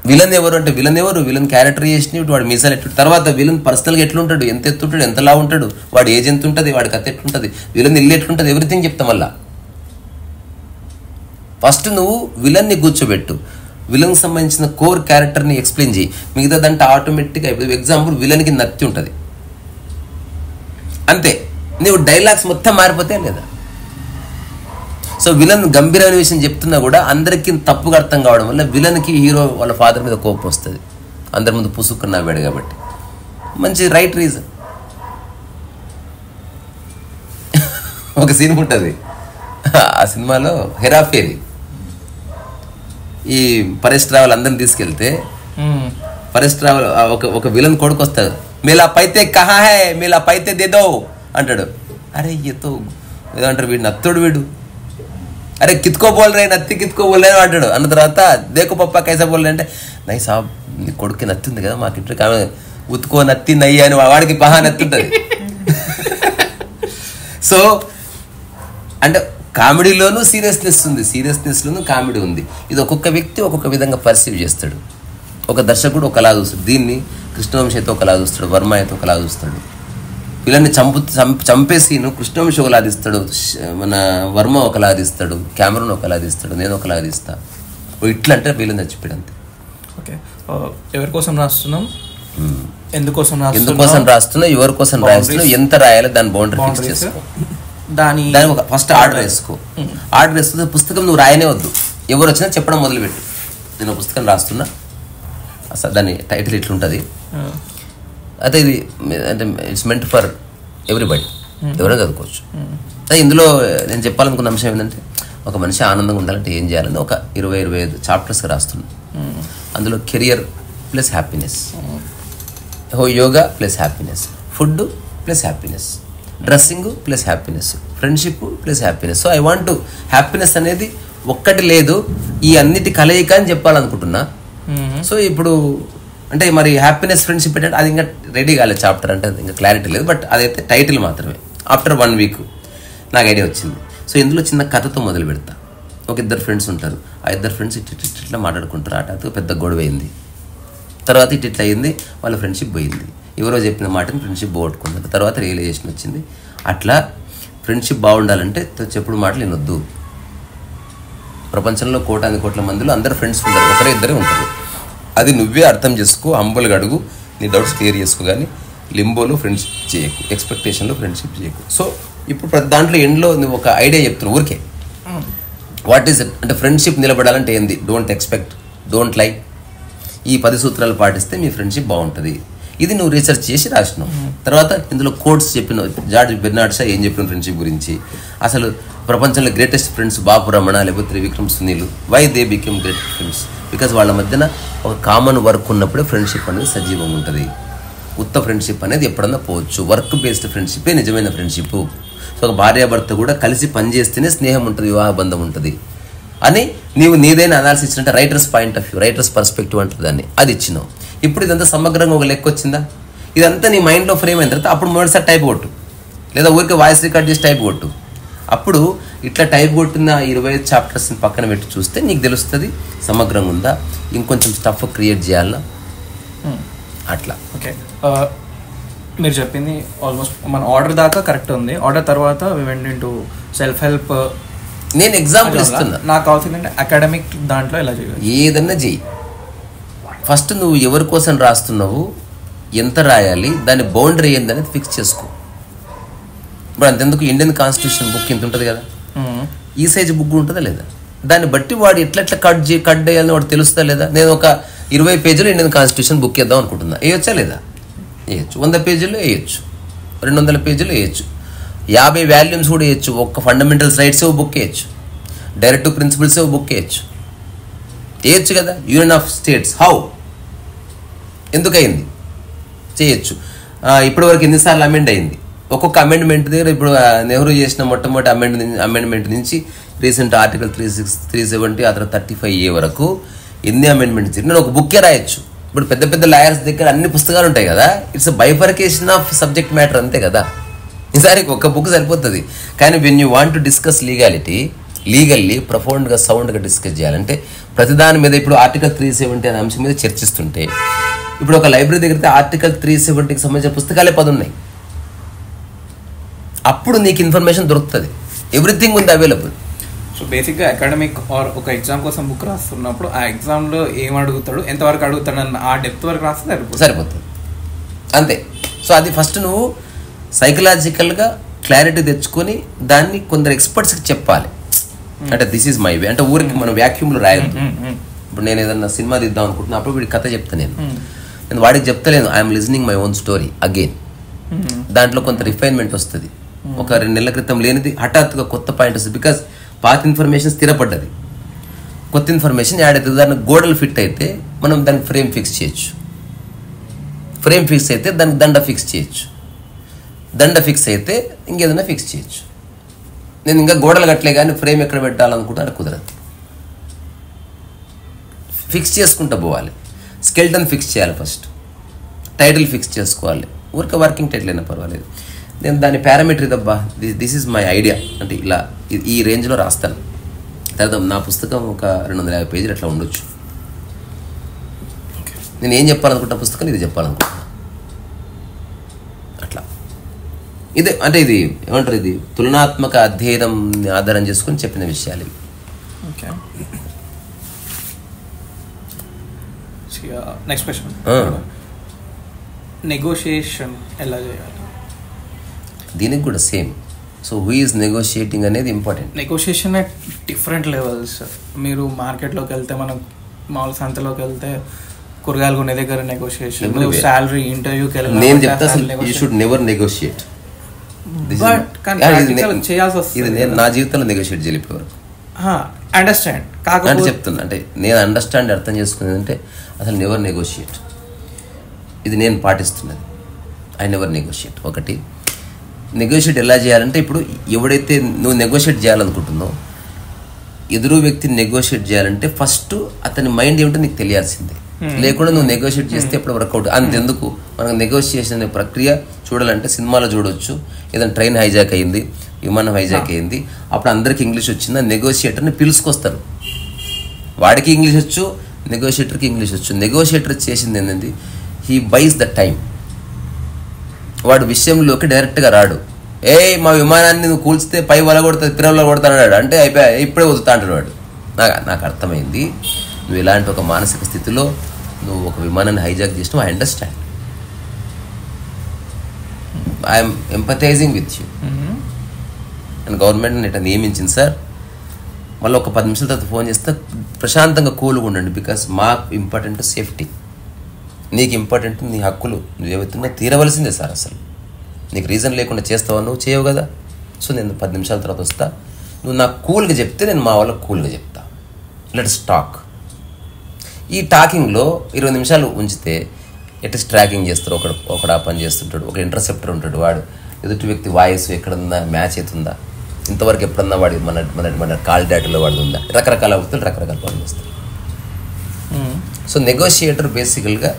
విలన్ ఎవరు అంటే విలన్ ఎవరు? విలన్ క్యారెక్టర్ చేసినవి వాడు మీసాలు ఎట్టు తర్వాత విలన్ పర్సనల్గా ఎట్లుంటాడు? ఎంత ఎత్తుంటాడు? ఎంతలా ఉంటాడు? వాడు ఏజ్ ఎంత ఉంటుంది? వాడి కథ ఎట్లుంటుంది? విలన్ ఇల్లు ఎట్లుంటుంది? ఎవ్రీథింగ్ చెప్తాం మళ్ళా. ఫస్ట్ నువ్వు విలన్ని కూర్చోబెట్టు. విలన్కి సంబంధించిన కోర్ క్యారెక్టర్ని ఎక్స్ప్లెయిన్ చేయి. మిగతాదంటే ఆటోమేటిక్గా అయిపోతుంది ఎగ్జాంపుల్ విలన్కి నత్తి ఉంటుంది. అంతే. నువ్వు డైలాగ్స్ మొత్తం మారిపోతే లేదా? సో విలన్ గంభీరమైన విషయం చెప్తున్నా కూడా అందరికీ తప్పుగా అర్థం కావడం వల్ల విలన్కి హీరో వాళ్ళ ఫాదర్ మీద కోపం వస్తుంది. అందరి ముందు పుసుక్కుని నవ్వాడు కాబట్టి. మంచి రైట్ రీజన్. ఒక సినిమా ఉంటుంది. ఆ సినిమాలో హెరాఫేరి ఈ పరేష్ ట్రావెల్ అందరిని తీసుకెళ్తే. పరేష్ ట్రావెల్ ఆ ఒక ఒక విలన్ కొడుకు వస్తాడు మీలా పైతే కహా హే మీలా పైతే దేదో అంటాడు. అరే ఏతో ఏదో అంటారు వీడు నత్తుడు వీడు. అరే కిత్కో బోల్ రే నత్తి కిత్కో బోల్ రే అంటాడు. అన్న తర్వాత దేకో పప్ప కైసా బోల్ అంటే నై సాబ్ నీ కొడుకు నత్తి ఉంది కదా మాకు కామె ఉత్కో నత్తి నయ్యి అని వాడికి పహా నత్తి ఉంటుంది సో అంటే కామెడీలోనూ సీరియస్నెస్ ఉంది. సీరియస్నెస్లోనూ కామెడీ ఉంది. ఇది ఒక్కొక్క వ్యక్తి ఒక్కొక్క విధంగా పర్సీవ్ చేస్తాడు. ఒక దర్శకుడు ఒకలా చూస్తాడు. దీన్ని కృష్ణవంశ అయితే ఒకలా చూస్తాడు. వర్మ అయితే ఒకలా చూస్తాడు. వీళ్ళని చంపు చంప్- చంపేసి నువ్వు కృష్ణవంశ ఒకలా తీస్తాడు శ- మన వర్మ ఒకలా తీస్తాడు కెమెరాను ఒకలా తీస్తాడు నేను ఒకలా తీస్తా ఓ ఇట్లా అంటే వీళ్ళని చచ్చిపోయాడు అంతే ఓకే ఎవరి కోసం రాస్తున్నాం? ఎందుకోసం ఎందుకోసం రాస్తున్నాం? రాస్తున్నా ఎవరి కోసం రాస్తున్నావు? ఎంత రాయాలో దాని బౌండరీ ఫిక్స్. చేసుకో. దాని దాని ఒక ఫస్ట్ ఆర్డర్ వేసుకో. ఆర్డర్ వేస్తుంటే పుస్తకం నువ్వు రాయనే వద్దు. ఎవరు వచ్చినా చెప్పడం మొదలుపెట్టు. నేను పుస్తకం రాస్తున్నా. అసలు దాని టైటిల్ ఇట్లుంటుంది. అయితే ఇది అంటే ఇట్స్ మెంట్ ఫర్ ఎవ్రీబడి ఎవరైనా చదువుకోవచ్చు. అయితే ఇందులో నేను చెప్పాలనుకున్న అంశం ఏంటంటే ఒక మనిషి ఆనందంగా ఉండాలంటే ఏం చేయాలని ఒక ఇరవై ఇరవై ఐదు చాప్టర్స్గా రాస్తున్నాను. అందులో కెరియర్ ప్లస్ హ్యాపీనెస్ హో yoga plus happiness food plus happiness dressing plus happiness friendship plus happiness so I want happiness అనేది ఒక్కటి లేదు. ఈ అన్నిటి కలయిక అని చెప్పాలనుకుంటున్నా. సో ఇప్పుడు అంటే మరి హ్యాపీనెస్ ఫ్రెండ్షిప్ అంటే అది ఇంకా రెడీ కాలేదు చాప్టర్ అంటే ఇంకా క్లారిటీ లేదు బట్ అదైతే టైటిల్ మాత్రమే. ఆఫ్టర్ వన్ వీక్ నాకు ఐడియా వచ్చింది. సో ఇందులో చిన్న కథతో మొదలు పెడతా. ఒక ఇద్దరు ఫ్రెండ్స్ ఉంటారు. ఆ ఇద్దరు ఫ్రెండ్స్ ఇట్ ఇట్ ఇట్లా మాట్లాడుకుంటారు. ఆట పెద్ద గొడవ అయింది. తర్వాత ఇట్ ఇట్లా అయింది వాళ్ళ ఫ్రెండ్షిప్ పోయింది. ఎవరో చెప్పిన మాటని ఫ్రెండ్షిప్ పోగొట్టుకున్నారు తర్వాత రియలైజేషన్ వచ్చింది. అట్లా ఫ్రెండ్షిప్ బాగుండాలంటే చెప్పుడు మాటలు వినొద్దు. ప్రపంచంలో కోటాది కోట్ల మందిలో అందరు ఫ్రెండ్స్ ఉంటారు. ఒకరే ఇద్దరే ఉంటారు. అది నువ్వే అర్థం చేసుకో అంబులుగా అడుగు నీ డౌట్స్ క్లియర్ చేసుకో కానీ లింబోలో ఫ్రెండ్షిప్ చేయకు ఎక్స్పెక్టేషన్లో ఫ్రెండ్షిప్ చేయకు. సో ఇప్పుడు ప్రతి దాంట్లో ఎండ్లో నువ్వు ఒక ఐడియా చెప్తున్నావు ఊరికే. వాట్ ఈస్ అంటే ఫ్రెండ్షిప్ నిలబడాలంటే ఏంది? డోంట్ ఎక్స్పెక్ట్ డోంట్ లైక్ ఈ పది సూత్రాలు పాటిస్తే మీ ఫ్రెండ్షిప్ బాగుంటుంది. ఇది నువ్వు రీసెర్చ్ చేసి రాసినావు. తర్వాత ఇందులో కోట్స్ చెప్పిన జార్జ్ బెర్నాడ్ షా ఏం చెప్పిన ఫ్రెండ్షిప్ గురించి? అసలు ప్రపంచంలో గ్రేటెస్ట్ ఫ్రెండ్స్ బాపు రమణ లేకపోతే Trivikram Sunil? Why they become great friends because వాళ్ళ మధ్యన ఒక కామన్ వర్క్ ఉన్నప్పుడే ఫ్రెండ్షిప్ అనేది సజీవంగా ఉంటుంది. ఉత్త ఫ్రెండ్షిప్ అనేది ఎప్పుడన్నా పోవచ్చు. వర్క్ బేస్డ్ ఫ్రెండ్షిపే నిజమైన ఫ్రెండ్షిప్ సో ఒక భార్యాభర్త కూడా కలిసి పనిచేస్తేనే స్నేహం ఉంటుంది వివాహ బంధం ఉంటుంది. అని నీవు నీదైన అనాలిసిస్ ఇచ్చినట్టే writer's point of view writer's perspective అంటుంది దాన్ని. అది ఇచ్చినావు. ఇప్పుడు ఇదంతా సమగ్రంగా ఒక లెక్క వచ్చిందా? ఇదంతా నీ మైండ్లో ఫ్రేమ్ అయిన తర్వాత అప్పుడు మొదటిసారి టైప్ కొట్టు. లేదా ఊరికే వాయిస్ రికార్డ్ చేసి టైప్ కొట్టు. అప్పుడు ఇట్లా టైప్ కొట్టిన ఇరవై ఐదు చాప్టర్స్ని పక్కన పెట్టి చూస్తే నీకు తెలుస్తుంది సమగ్రంగా ఉందా ఇంకొంచెం స్టఫ్ క్రియేట్ చేయాలా? అట్లా. ఓకే మీరు చెప్పింది ఆల్మోస్ట్ మన ఆర్డర్ దాకా కరెక్ట్ ఉంది. ఆర్డర్ తర్వాత వెంట ఇంటూ సెల్ఫ్ హెల్ప్ నేను ఎగ్జాంపుల్ ఇస్తున్నా. నాకు కావాల్సింది అంటే అకాడమిక్ దాంట్లో ఎలా చేయాలి? ఏదన్నా చెయ్యి. ఫస్ట్ నువ్వు ఎవరి కోసం రాస్తున్నావు ఎంత రాయాలి దాని బౌండరీ ఏందనేది ఫిక్స్ చేసుకో. ఇప్పుడు అంతెందుకు? ఇండియన్ కాన్స్టిట్యూషన్ బుక్ ఇంత ఉంటుంది కదా. ఈ సైజ్ బుక్ ఉంటుందా లేదా? దాన్ని బట్టి వాడు ఎట్లా ఎట్లా కట్ చే కట్ చేయాలని వాడు తెలుస్తా లేదా? నేను ఒక ఇరవై పేజీలు ఇండియన్ కాన్స్టిట్యూషన్ బుక్ చేద్దాం అనుకుంటున్నా. వేయొచ్చా లేదా? వేయచ్చు. వంద పేజీలు వేయచ్చు. రెండు వందల పేజీలు వేయచ్చు. యాభై వాల్యూమ్స్ కూడా వేయచ్చు. ఒక్క ఫండమెంటల్స్ రైట్స్ బుక్ వేయచ్చు. డైరెక్ట్ ప్రిన్సిపల్స్ బుక్ వేయచ్చు. వేయచ్చు కదా? యూనియన్ ఆఫ్ స్టేట్స్ హౌ ఎందుకయింది? చేయొచ్చు. ఇప్పటివరకు ఎన్నిసార్లు అమెండ్ అయింది? ఒక్కొక్క అమెండ్మెంట్ దగ్గర ఇప్పుడు నెహ్రూ చేసిన మొట్టమొదటి అమెండ్ అమెండ్మెంట్ నుంచి recent article three six three seventy ఆ తర్వాత థర్టీ ఫైవ్ ఏ వరకు ఎన్ని అమెండ్మెంట్స్ జరిగినాయి? నేను ఒక బుక్కే రాయొచ్చు. ఇప్పుడు పెద్ద పెద్ద లాయర్స్ దగ్గర అన్ని పుస్తకాలు ఉంటాయి కదా it's bifurcation of subject matter అంతే కదా. ఈసారి ఒక బుక్ సరిపోతుంది. కానీ when you want to discuss legality legally ప్రొఫౌండ్గా సౌండ్గా డిస్కస్ చేయాలంటే ప్రతిదాని మీద ఇప్పుడు ఆర్టికల్ త్రీ సెవెంటీ అనే అంశం మీద చర్చిస్తుంటే ఇప్పుడు ఒక లైబ్రరీ దగ్గర ఆర్టికల్ త్రీ సెవెంటీకి సంబంధించిన పుస్తకాలే పది ఉన్నాయి అప్పుడు నీకు ఇన్ఫర్మేషన్ దొరుకుతుంది. ఎవ్రీథింగ్ ఉంది అవైలబుల్ సో బేసిక్గా అకాడమిక్ ఆర్ ఒక ఎగ్జామ్ కోసం బుక్ రాస్తున్నప్పుడు ఆ ఎగ్జామ్లో ఏం అడుగుతాడు ఎంతవరకు అడుగుతాడు అన్న ఆ డెప్త్ వరకు రాస్తే సరిపోతుంది. సరిపోతుంది. అంతే. సో అది ఫస్ట్ నువ్వు సైకలాజికల్గా క్లారిటీ తెచ్చుకొని దాన్ని కొందరు ఎక్స్పర్ట్స్కి చెప్పాలి. అంటే దిస్ ఈజ్ మై వే అంటే ఊరికి మనం వ్యాక్యూమ్లో రాయొద్దు. ఇప్పుడు నేను ఏదన్నా సినిమా తీద్దాం అనుకుంటున్నా అప్పుడు వీడి కథ చెప్తా నేను. నేను వాడికి చెప్తలేను I'm listening my own story again దాంట్లో కొంత రిఫైన్మెంట్ వస్తుంది. ఒక రెండు నెలల క్రితం లేనిది హఠాత్తుగా కొత్త పాయింట్ వస్తుంది. బికాస్ పాత ఇన్ఫర్మేషన్ స్థిరపడ్డది. కొత్త ఇన్ఫర్మేషన్ యాడ్ అవుతుంది. దానికి గోడలు ఫిట్ అయితే మనం దానికి ఫ్రేమ్ ఫిక్స్ చేయొచ్చు. ఫ్రేమ్ ఫిక్స్ అయితే దానికి దండ ఫిక్స్ చేయొచ్చు. దండ ఫిక్స్ అయితే ఇంకేదైనా ఫిక్స్ చేయొచ్చు. నేను ఇంకా గోడలు కట్టలే కానీ ఫ్రేమ్ ఎక్కడ పెట్టాలనుకుంటే అది కుదరదు. ఫిక్స్ చేసుకుంటూ పోవాలి. స్కెల్టన్ ఫిక్స్ చేయాలి ఫస్ట్ టైటిల్ ఫిక్స్ చేసుకోవాలి. ఊరికే వర్కింగ్ టైటిల్ అయినా పర్వాలేదు. నేను దాని పారామీటర్ ఇదబ్బా. దిస్ ఈజ్ మై ఐడియా అంటే ఇలా ఈ- రేంజ్లో రాస్తాను. తర్వాత నా పుస్తకం ఒక రెండు వందల యాభై పేజీలు అట్లా ఉండొచ్చు. నేను ఏం చెప్పాలనుకుంటా పుస్తకం? ఇది చెప్పాలనుకుంటున్నా. అట్లా. ఇదే అంటే ఇది ఏమంటారు ఇది? తులనాత్మక అధ్యయనం ఆధారం చేసుకొని చెప్పిన విషయాలు ఇవి. Okay next question. నెగోషియేషన్ ఎలా చేయాలి? దీనికి కూడా same. So who is negotiating అనేది important negotiation at different levels మీరు మార్కెట్లోకి వెళ్తే మనం మామూలు సంతలోకి వెళ్తే కూరగాయలు కొనే దగ్గర నెగోషియేషన్. శాలరీ ఇంటర్వ్యూకి నేను చెప్తా యూ షుడ్ నెవర్ నెగోషియేట్ ఇది నేను నా జీవితంలో నెగోషియేట్ చేయాలి ఇప్పటి వరకు అండర్స్టాండ్ కాకపోతే చెప్తున్నా అంటే నేను అండర్స్టాండ్ అర్థం చేసుకునేది అంటే అసలు నెవర్ నెగోషియేట్ ఇది నేను పాటిస్తున్నది. ఐ నెవర్ నెగోషియేట్ ఒకటి నెగోషియేట్ ఎలా చేయాలంటే ఇప్పుడు ఎవడైతే నువ్వు నెగోషియేట్ చేయాలనుకుంటున్నావు ఎదురు వ్యక్తిని నెగోషియేట్ చేయాలంటే ఫస్ట్ అతని మైండ్ ఏమిటో నీకు తెలియాల్సిందే. లేకుండా నువ్వు నెగోషియేట్ చేస్తే ఎప్పుడు వర్కౌట్ అంతెందుకు? మనకు నెగోషియేషన్ అనే ప్రక్రియ చూడాలంటే సినిమాలో చూడొచ్చు. ఏదైనా ట్రైన్ హైజాక్ అయింది విమానం హైజాక్ అయింది అప్పుడు అందరికి ఇంగ్లీష్ వచ్చిందా? నెగోషియేటర్ని పిలుచుకొస్తారు. వాడికి ఇంగ్లీష్ వచ్చు నెగోషియేటర్కి ఇంగ్లీష్ వచ్చు. నెగోషియేటర్ చేసింది ఏంటంటే హీ బైస్ ద టైం వాడు విషయంలోకి డైరెక్ట్గా రాడు. ఏ మా విమానాన్ని నువ్వు కూల్చితే పై వల కొడుతుంది పిరవల కొడతాడు అంటే అయిపోయా ఇప్పుడే వదులుతా అంటాడు వాడు. నాకు నాకు అర్థమైంది. నువ్వు ఇలాంటి ఒక మానసిక స్థితిలో నువ్వు ఒక విమానాన్ని హైజాక్ చేసినావు. I understand. I'm empathising with you. And government ఇట్లా నియమించింది సార్. మళ్ళీ ఒక పది నిమిషాల తర్వాత ఫోన్ చేస్తే ప్రశాంతంగా కూల్గా ఉండండి బికాస్ మా ఇంపార్టెంట్ సేఫ్టీ. నీకు ఇంపార్టెంట్ నీ హక్కులు నువ్వేమవుతున్నా తీరవలసిందే సార్ అసలు? నీకు రీజన్ లేకుండా చేస్తావా నువ్వు? చేయవు కదా. సో నేను పది నిమిషాల తర్వాత వస్తా. నువ్వు నాకు కూల్గా చెప్తే నేను మా వాళ్ళకి కూల్గా చెప్తా. లెట్స్ టాక్ ఈ టాకింగ్లో ఇరవై నిమిషాలు ఉంచితే ఎట్స్ ట్రాకింగ్ చేస్తారు. ఒకడు ఒకడు ఆ పని చేస్తుంటాడు. ఒక ఇంటర్సెప్టర్ ఉంటాడు. వాడు ఎదుటి వ్యక్తి వాయిస్ ఎక్కడుందా? మ్యాచ్ అవుతుందా? ఇంతవరకు ఎప్పుడన్నా వాడి మన మన మన కాల్ డేటాలో వాడి ఉందా రకరకాల వ్యక్తులు రకరకాల పనులు చేస్తారు. సో నెగోషియేటర్ బేసికల్గా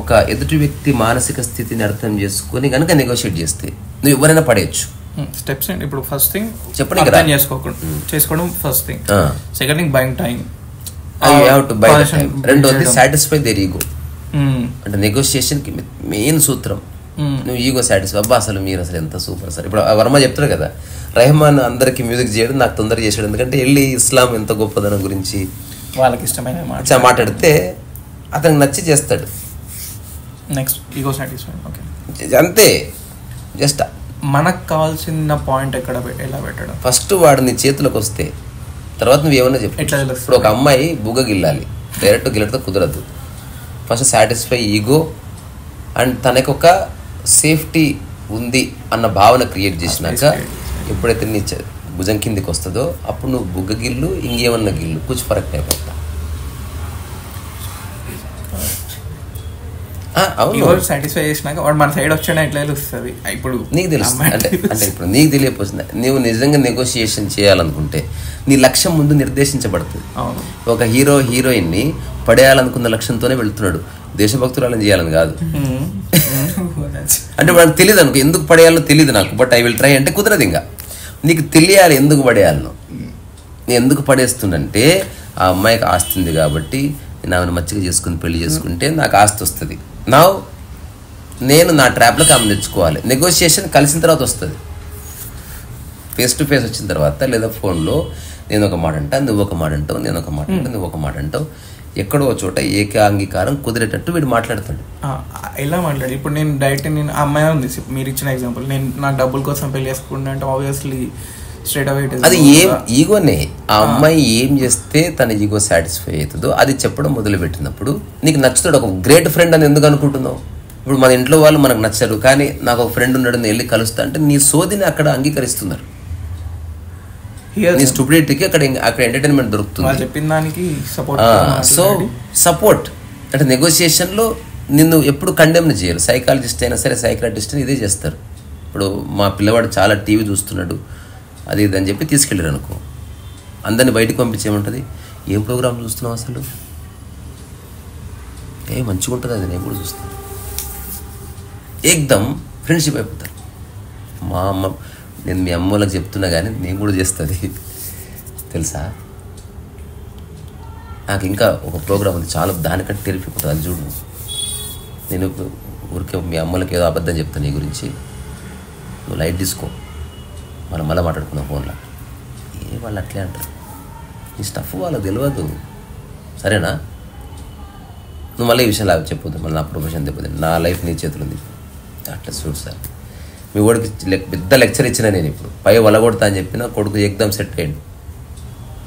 ఒక ఎదుటి వ్యక్తి మానసిక స్థితిని అర్థం చేసుకొని కనుక నెగోషియేట్ చేస్తే నువ్వు ఎవరైనా పడేయచ్చు. స్టెప్స్ ఏంటి? ఇప్పుడు ఫస్ట్ థింగ్ చెప్పండి. అర్థం చేసుకోకుండా చేసుకోవడం first thing. Second thing buying time I have to buy రెండోది సాటిస్ఫై దేర్ ఈగో అంటే నెగోషియేషన్కి మెయిన్ సూత్రం. నువ్వు ఈగో సాటిస్ఫై అబ్బా అసలు మీరు అసలు ఎంత సూపర్ సార్ ఇప్పుడు ఆ వర్మ చెప్తాడు కదా రెహమాన్ అందరికి మ్యూజిక్ చేయడం నాకు తొందర చేసాడు ఎందుకంటే వెళ్ళి ఇస్లాం ఎంత గొప్పదనం గురించి వాళ్ళకి ఇష్టమైన మాట్లాడితే అతనికి నచ్చి చేస్తాడు. నెక్స్ట్ ఈగో సాటిస్ఫై ఓకే అంతే జస్ట్ మనకు కావాల్సిన పాయింట్ ఎక్కడ ఎలా పెట్టడం? ఫస్ట్ వాడు నీ చేతిలోకి వస్తే తర్వాత నువ్వు ఏమన్నా చెప్పు? ఇప్పుడు ఒక అమ్మాయి బుగ్గ గిల్లాలి. డైరెక్ట్ గిల్లడితో కుదరదు. ఫస్ట్ సాటిస్ఫై ఈగో అండ్ తనకు ఒక సేఫ్టీ ఉంది అన్న భావన క్రియేట్ చేసినాక ఎప్పుడైతే నీ భుజం కిందికి వస్తుందో అప్పుడు నువ్వు బుగ్గ గిల్లు ఇంకేమన్నా గిల్లు కూర్చు ఫరక్ అయిపోతా. ఈగో సాటిస్ఫై చేసినాక వాడు మన సైడ్ వచ్చాడు ఎట్లా తెలుస్తుంది? ఇప్పుడు నీకు తెలుసు. అంటే అంటే ఇప్పుడు నీకు తెలియకపోతుంది. నీవు నిజంగా నెగోషియేషన్ చేయాలనుకుంటే నీ లక్ష్యం ముందు నిర్దేశించబడుతుంది. ఒక హీరో హీరోయిన్ని పడేయాలనుకున్న లక్ష్యంతోనే వెళ్తున్నాడు. దేశభక్తురాలని చేయాలని కాదు. అంటే మనకు తెలియదు అనుకో ఎందుకు పడేయాలో తెలియదు నాకు బట్ ఐ విల్ ట్రై అంటే కుదరదు ఇంకా. నీకు తెలియాలి ఎందుకు పడేయాలను. నేను ఎందుకు పడేస్తుందంటే ఆ అమ్మాయికి ఆస్తి ఉంది కాబట్టి నేను ఆమెను మచ్చిగా చేసుకుని పెళ్ళి చేసుకుంటే నాకు ఆస్తి వస్తుంది. నా నేను నా ట్రాప్లోకి ఆమె తెచ్చుకోవాలి. నెగోషియేషన్ కలిసిన తర్వాత వస్తుంది. ఫేస్ టు ఫేస్ వచ్చిన తర్వాత లేదా ఫోన్లో నేను ఒక మాట అంటా నువ్వు ఒక మాట అంటావు నేను ఒక మాట అంటా నువ్వు ఒక మాట అంటావు. ఎక్కడో చోట ఏకాంగీకారం కుదిరేటట్టు వీడు మాట్లాడతాడు. ఎలా మాట్లాడి? ఇప్పుడు నేను డైరెక్ట్ నేను అమ్మాయి ఉంది. మీరు ఇచ్చిన ఎగ్జాంపుల్ నేను నా డబ్బుల కోసం పెళ్ళి చేసుకుంటా అంటే ఆబ్వియస్లీ స్ట్రేట్ అవే అది ఏం ఈగోనే. ఆ అమ్మాయి ఏం చేస్తే తన ఈగో సాటిస్ఫై అవుతుందో అది చెప్పడం మొదలు పెట్టినప్పుడు నీకు నచ్చుతాడు ఒక గ్రేట్ ఫ్రెండ్ అని ఎందుకు అనుకుంటున్నావు? ఇప్పుడు మన ఇంట్లో వాళ్ళు మనకు నచ్చరు కానీ నాకు ఒక ఫ్రెండ్ ఉన్నాడు నేను వెళ్ళి కలుస్తా అంటే నీ సోదిని అక్కడ అంగీకరిస్తున్నారు. నీ స్టూపిడిటీకి అక్కడ అక్కడ ఎంటర్టైన్మెంట్ దొరుకుతుంది. చెప్పిన దానికి సపోర్ట్ సో సపోర్ట్ అంటే నెగోషియేషన్లో నిన్ను ఎప్పుడు కండెమ్ చేయరు. సైకాలజిస్ట్ అయినా సరే సైకాలజిస్ట్ అయినా ఇదే చేస్తారు. ఇప్పుడు మా పిల్లవాడు చాలా టీవీ చూస్తున్నాడు. అది ఇది అని చెప్పి తీసుకెళ్ళారు అనుకో. అందరిని బయటకు పంపించేమంటుంది ఏం ప్రోగ్రాం చూస్తున్నావు అసలు? ఏ మంచిగా ఉంటుంది అది నేను కూడా చూస్తాను. ఏకదమ్ ఫ్రెండ్షిప్ అయిపోతారు. మా అమ్మ నేను మీ అమ్మ వాళ్ళకి చెప్తున్నా కానీ నేను కూడా చేస్తుంది. తెలుసా? నాకు ఇంకా ఒక ప్రోగ్రామ్ ఉంది చాలా దానికంటే తెలిపిపోతుంది అది చూడు. నేను ఊరికే మీ అమ్మలకి ఏదో అబద్ధం చెప్తాను నీ గురించి. నువ్వు లైట్ తీసుకో. మనం మళ్ళీ మాట్లాడుకుందాం ఫోన్లో. ఏ వాళ్ళు అట్లే అంటారు. ఈ స్టఫ్ వాళ్ళకి తెలియదు సరేనా? నువ్వు మళ్ళీ ఈ విషయం లాగా చెప్పొద్దు. మళ్ళీ నా ప్రొఫెషన్ తెప్పదు నా లైఫ్ నీ చేతులు ఉంది అట్లా చూడు సార్. మీ వాడికి పెద్ద లెక్చర్ ఇచ్చిన నేను ఇప్పుడు. పై వలగొడతా అని చెప్పిన కొడుకు ఎగ్దాం సెట్ అయ్యాడు.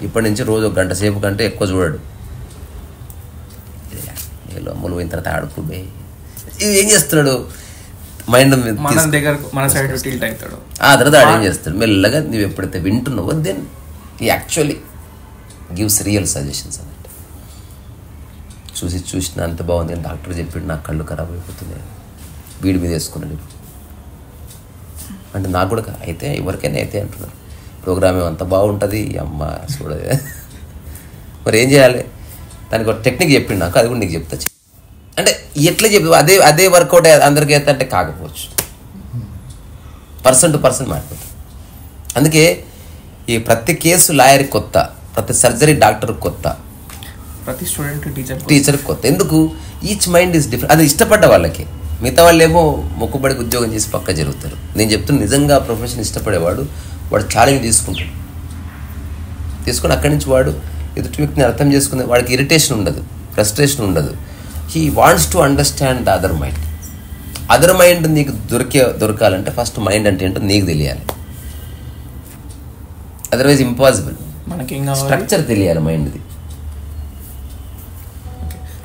ఇప్పటి నుంచి రోజు ఒక గంట సేపు కంటే ఎక్కువ చూడాడు. ఏలో అమ్ములు పోయిన తర్వాత ఆడుకుంటే ఏం చేస్తున్నాడు? మైండ్ మీద మన తీసు- దగ్గర మన సైడ్ టిల్ట్ అవుతాడు. ఆ తర్వాత ఆడు ఏం చేస్తాడు? మెల్లగా నువ్వు ఎప్పుడైతే వింటున్నావో then actually gives real suggestions అన్నట్టు చూసి చూసిన అంత బాగుంది డాక్టర్ చెప్పాడు నాకు కళ్ళు ఖరాబ్ అయిపోతున్నాయి. వీడి మీద వేసుకున్నాడు. అంటే నాకు కూడా అయితే ఎవరికైనా అయితే అంటున్నారు. ప్రోగ్రామ్ అంత బాగుంటుంది? అమ్మ చూడ. మరి ఏం చేయాలి? దానికి ఒక టెక్నిక్ చెప్పిండు నాకు అది కూడా నీకు చెప్తా. అంటే ఎట్లా చెప్పి అదే అదే వర్కౌట్ అందరికీ అయితే అంటే కాకపోవచ్చు. పర్సన్ టు పర్సన్ మారిపోతుంది. అందుకే ఈ ప్రతి కేసు లాయర్ కొత్త ప్రతి సర్జరీ డాక్టర్ కొత్త. ప్రతి స్టూడెంట్ టీచర్ టీచర్ కొత్త. ఎందుకు? Each mind is different. అది ఇష్టపడ్డ వాళ్ళకి. మిగతా వాళ్ళు ఏమో మొక్కుబడికి ఉద్యోగం చేసి పక్క జరుగుతారు. నేను చెప్తున్నా నిజంగా ప్రొఫెషన్ ఇష్టపడేవాడు వాడు ఛాలెంజ్ తీసుకుంటాడు. తీసుకుని అక్కడి నుంచి వాడు ఎదుటి వ్యక్తిని అర్థం చేసుకునే వాడికి ఇరిటేషన్ ఉండదు ఫ్రస్ట్రేషన్ ఉండదు. He wants to understand the other mind other mind నీకు దొరికే దొరకాలంటే ఫస్ట్ మైండ్ అంటే ఏంటో నీకు తెలియాలి. అదర్వైజ్ ఇంపాసిబుల్ మనకి స్ట్రక్చర్ తెలియాలి మైండ్ది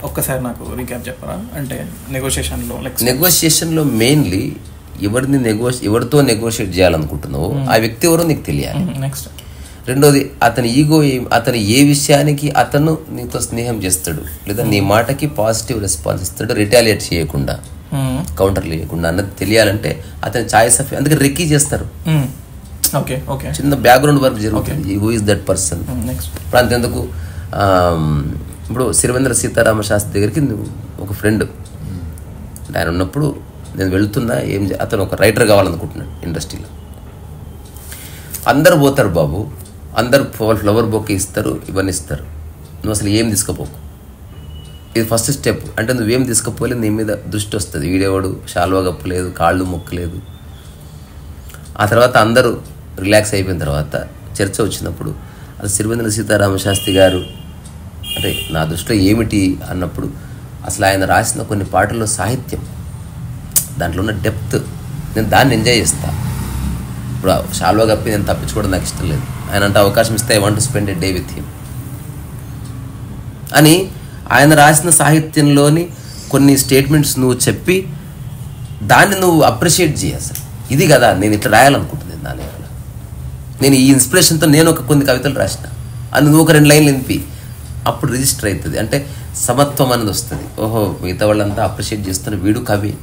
ఒక్కసారి నాకు రీక్యాప్ చెప్పరా? అంటే నెగోషియేషన్లో లైక్ నెగోషియేషన్లో మెయిన్లీ ఎవరిని నెగోషి ఎవరితో నెగోషియేట్ చేయాలనుకుంటున్నావో ఆ వ్యక్తి ఎవరో నీకు తెలియాలి. నెక్స్ట్ రెండోది అతని ఈగో ఏం అతను ఏ విషయానికి అతను నీతో స్నేహం చేస్తాడు లేదా నీ మాటకి పాజిటివ్ రెస్పాన్స్ ఇస్తాడు రిటాలియేట్ చేయకుండా కౌంటర్ చేయకుండా అన్నది తెలియాలంటే అతని ఛాయిస్ ఆఫ్ అందుకే రెక్కీ చేస్తారు. ఓకే ఓకే చిన్న బ్యాక్గ్రౌండ్ వర్క్ జరుగుతుంది. Who is that person next ఇప్పుడు అంతెందుకు ఇప్పుడు సిరివేంద్ర సీతారామ శాస్త్రి దగ్గరికి ఒక ఫ్రెండ్ ఆయన ఉన్నప్పుడు నేను వెళ్తున్నా ఏం అతను ఒక రైటర్ కావాలనుకుంటున్నాడు ఇండస్ట్రీలో అందరు పోతారు బాబు. అందరు ఫ్లవర్ బొకే ఇస్తారు ఇవన్నీ ఇస్తారు. నువ్వు అసలు ఏం తీసుకుపోకు? ఇది ఫస్ట్ స్టెప్ అంటే నువ్వేం తీసుకుపోలేదు నీ మీద దృష్టి వస్తుంది. వీడేవాడు షాల్వా కప్పలేదు కాళ్ళు మొక్కలేదు ఆ తర్వాత అందరూ రిలాక్స్ అయిపోయిన తర్వాత చర్చ వచ్చినప్పుడు అది సిరివేంద్ర సీతారామ శాస్త్రి గారు అంటే నా దృష్టిలో ఏమిటి అన్నప్పుడు అసలు ఆయన రాసిన కొన్ని పాటల్లో సాహిత్యం. దాంట్లో ఉన్న డెప్త్ నేను దాన్ని ఎంజాయ్ చేస్తాను ఇప్పుడు షాల్వా కప్పి నేను తప్పించుకోవడం నాకు ఇష్టం లేదు. ఆయన అంటే అవకాశం ఇస్తే I want to spend a day with him అని ఆయన రాసిన సాహిత్యంలోని కొన్ని స్టేట్మెంట్స్ నువ్వు చెప్పి దాన్ని నువ్వు అప్రిషియేట్ చేయాలి ఇది కదా నేను ఇట్లా రాయాలనుకుంటుంది దాని వల్ల నేను ఈ ఇన్స్పిరేషన్తో నేను ఒక కొన్ని కవితలు రాసిన. అని నువ్వు ఒక రెండు లైన్లు నింపి అప్పుడు రిజిస్టర్ అవుతుంది. అంటే సమత్వం అనేది వస్తుంది. ఓహో మిగతా వాళ్ళంతా అప్రిషియేట్ చేస్తున్న వీడు కవి.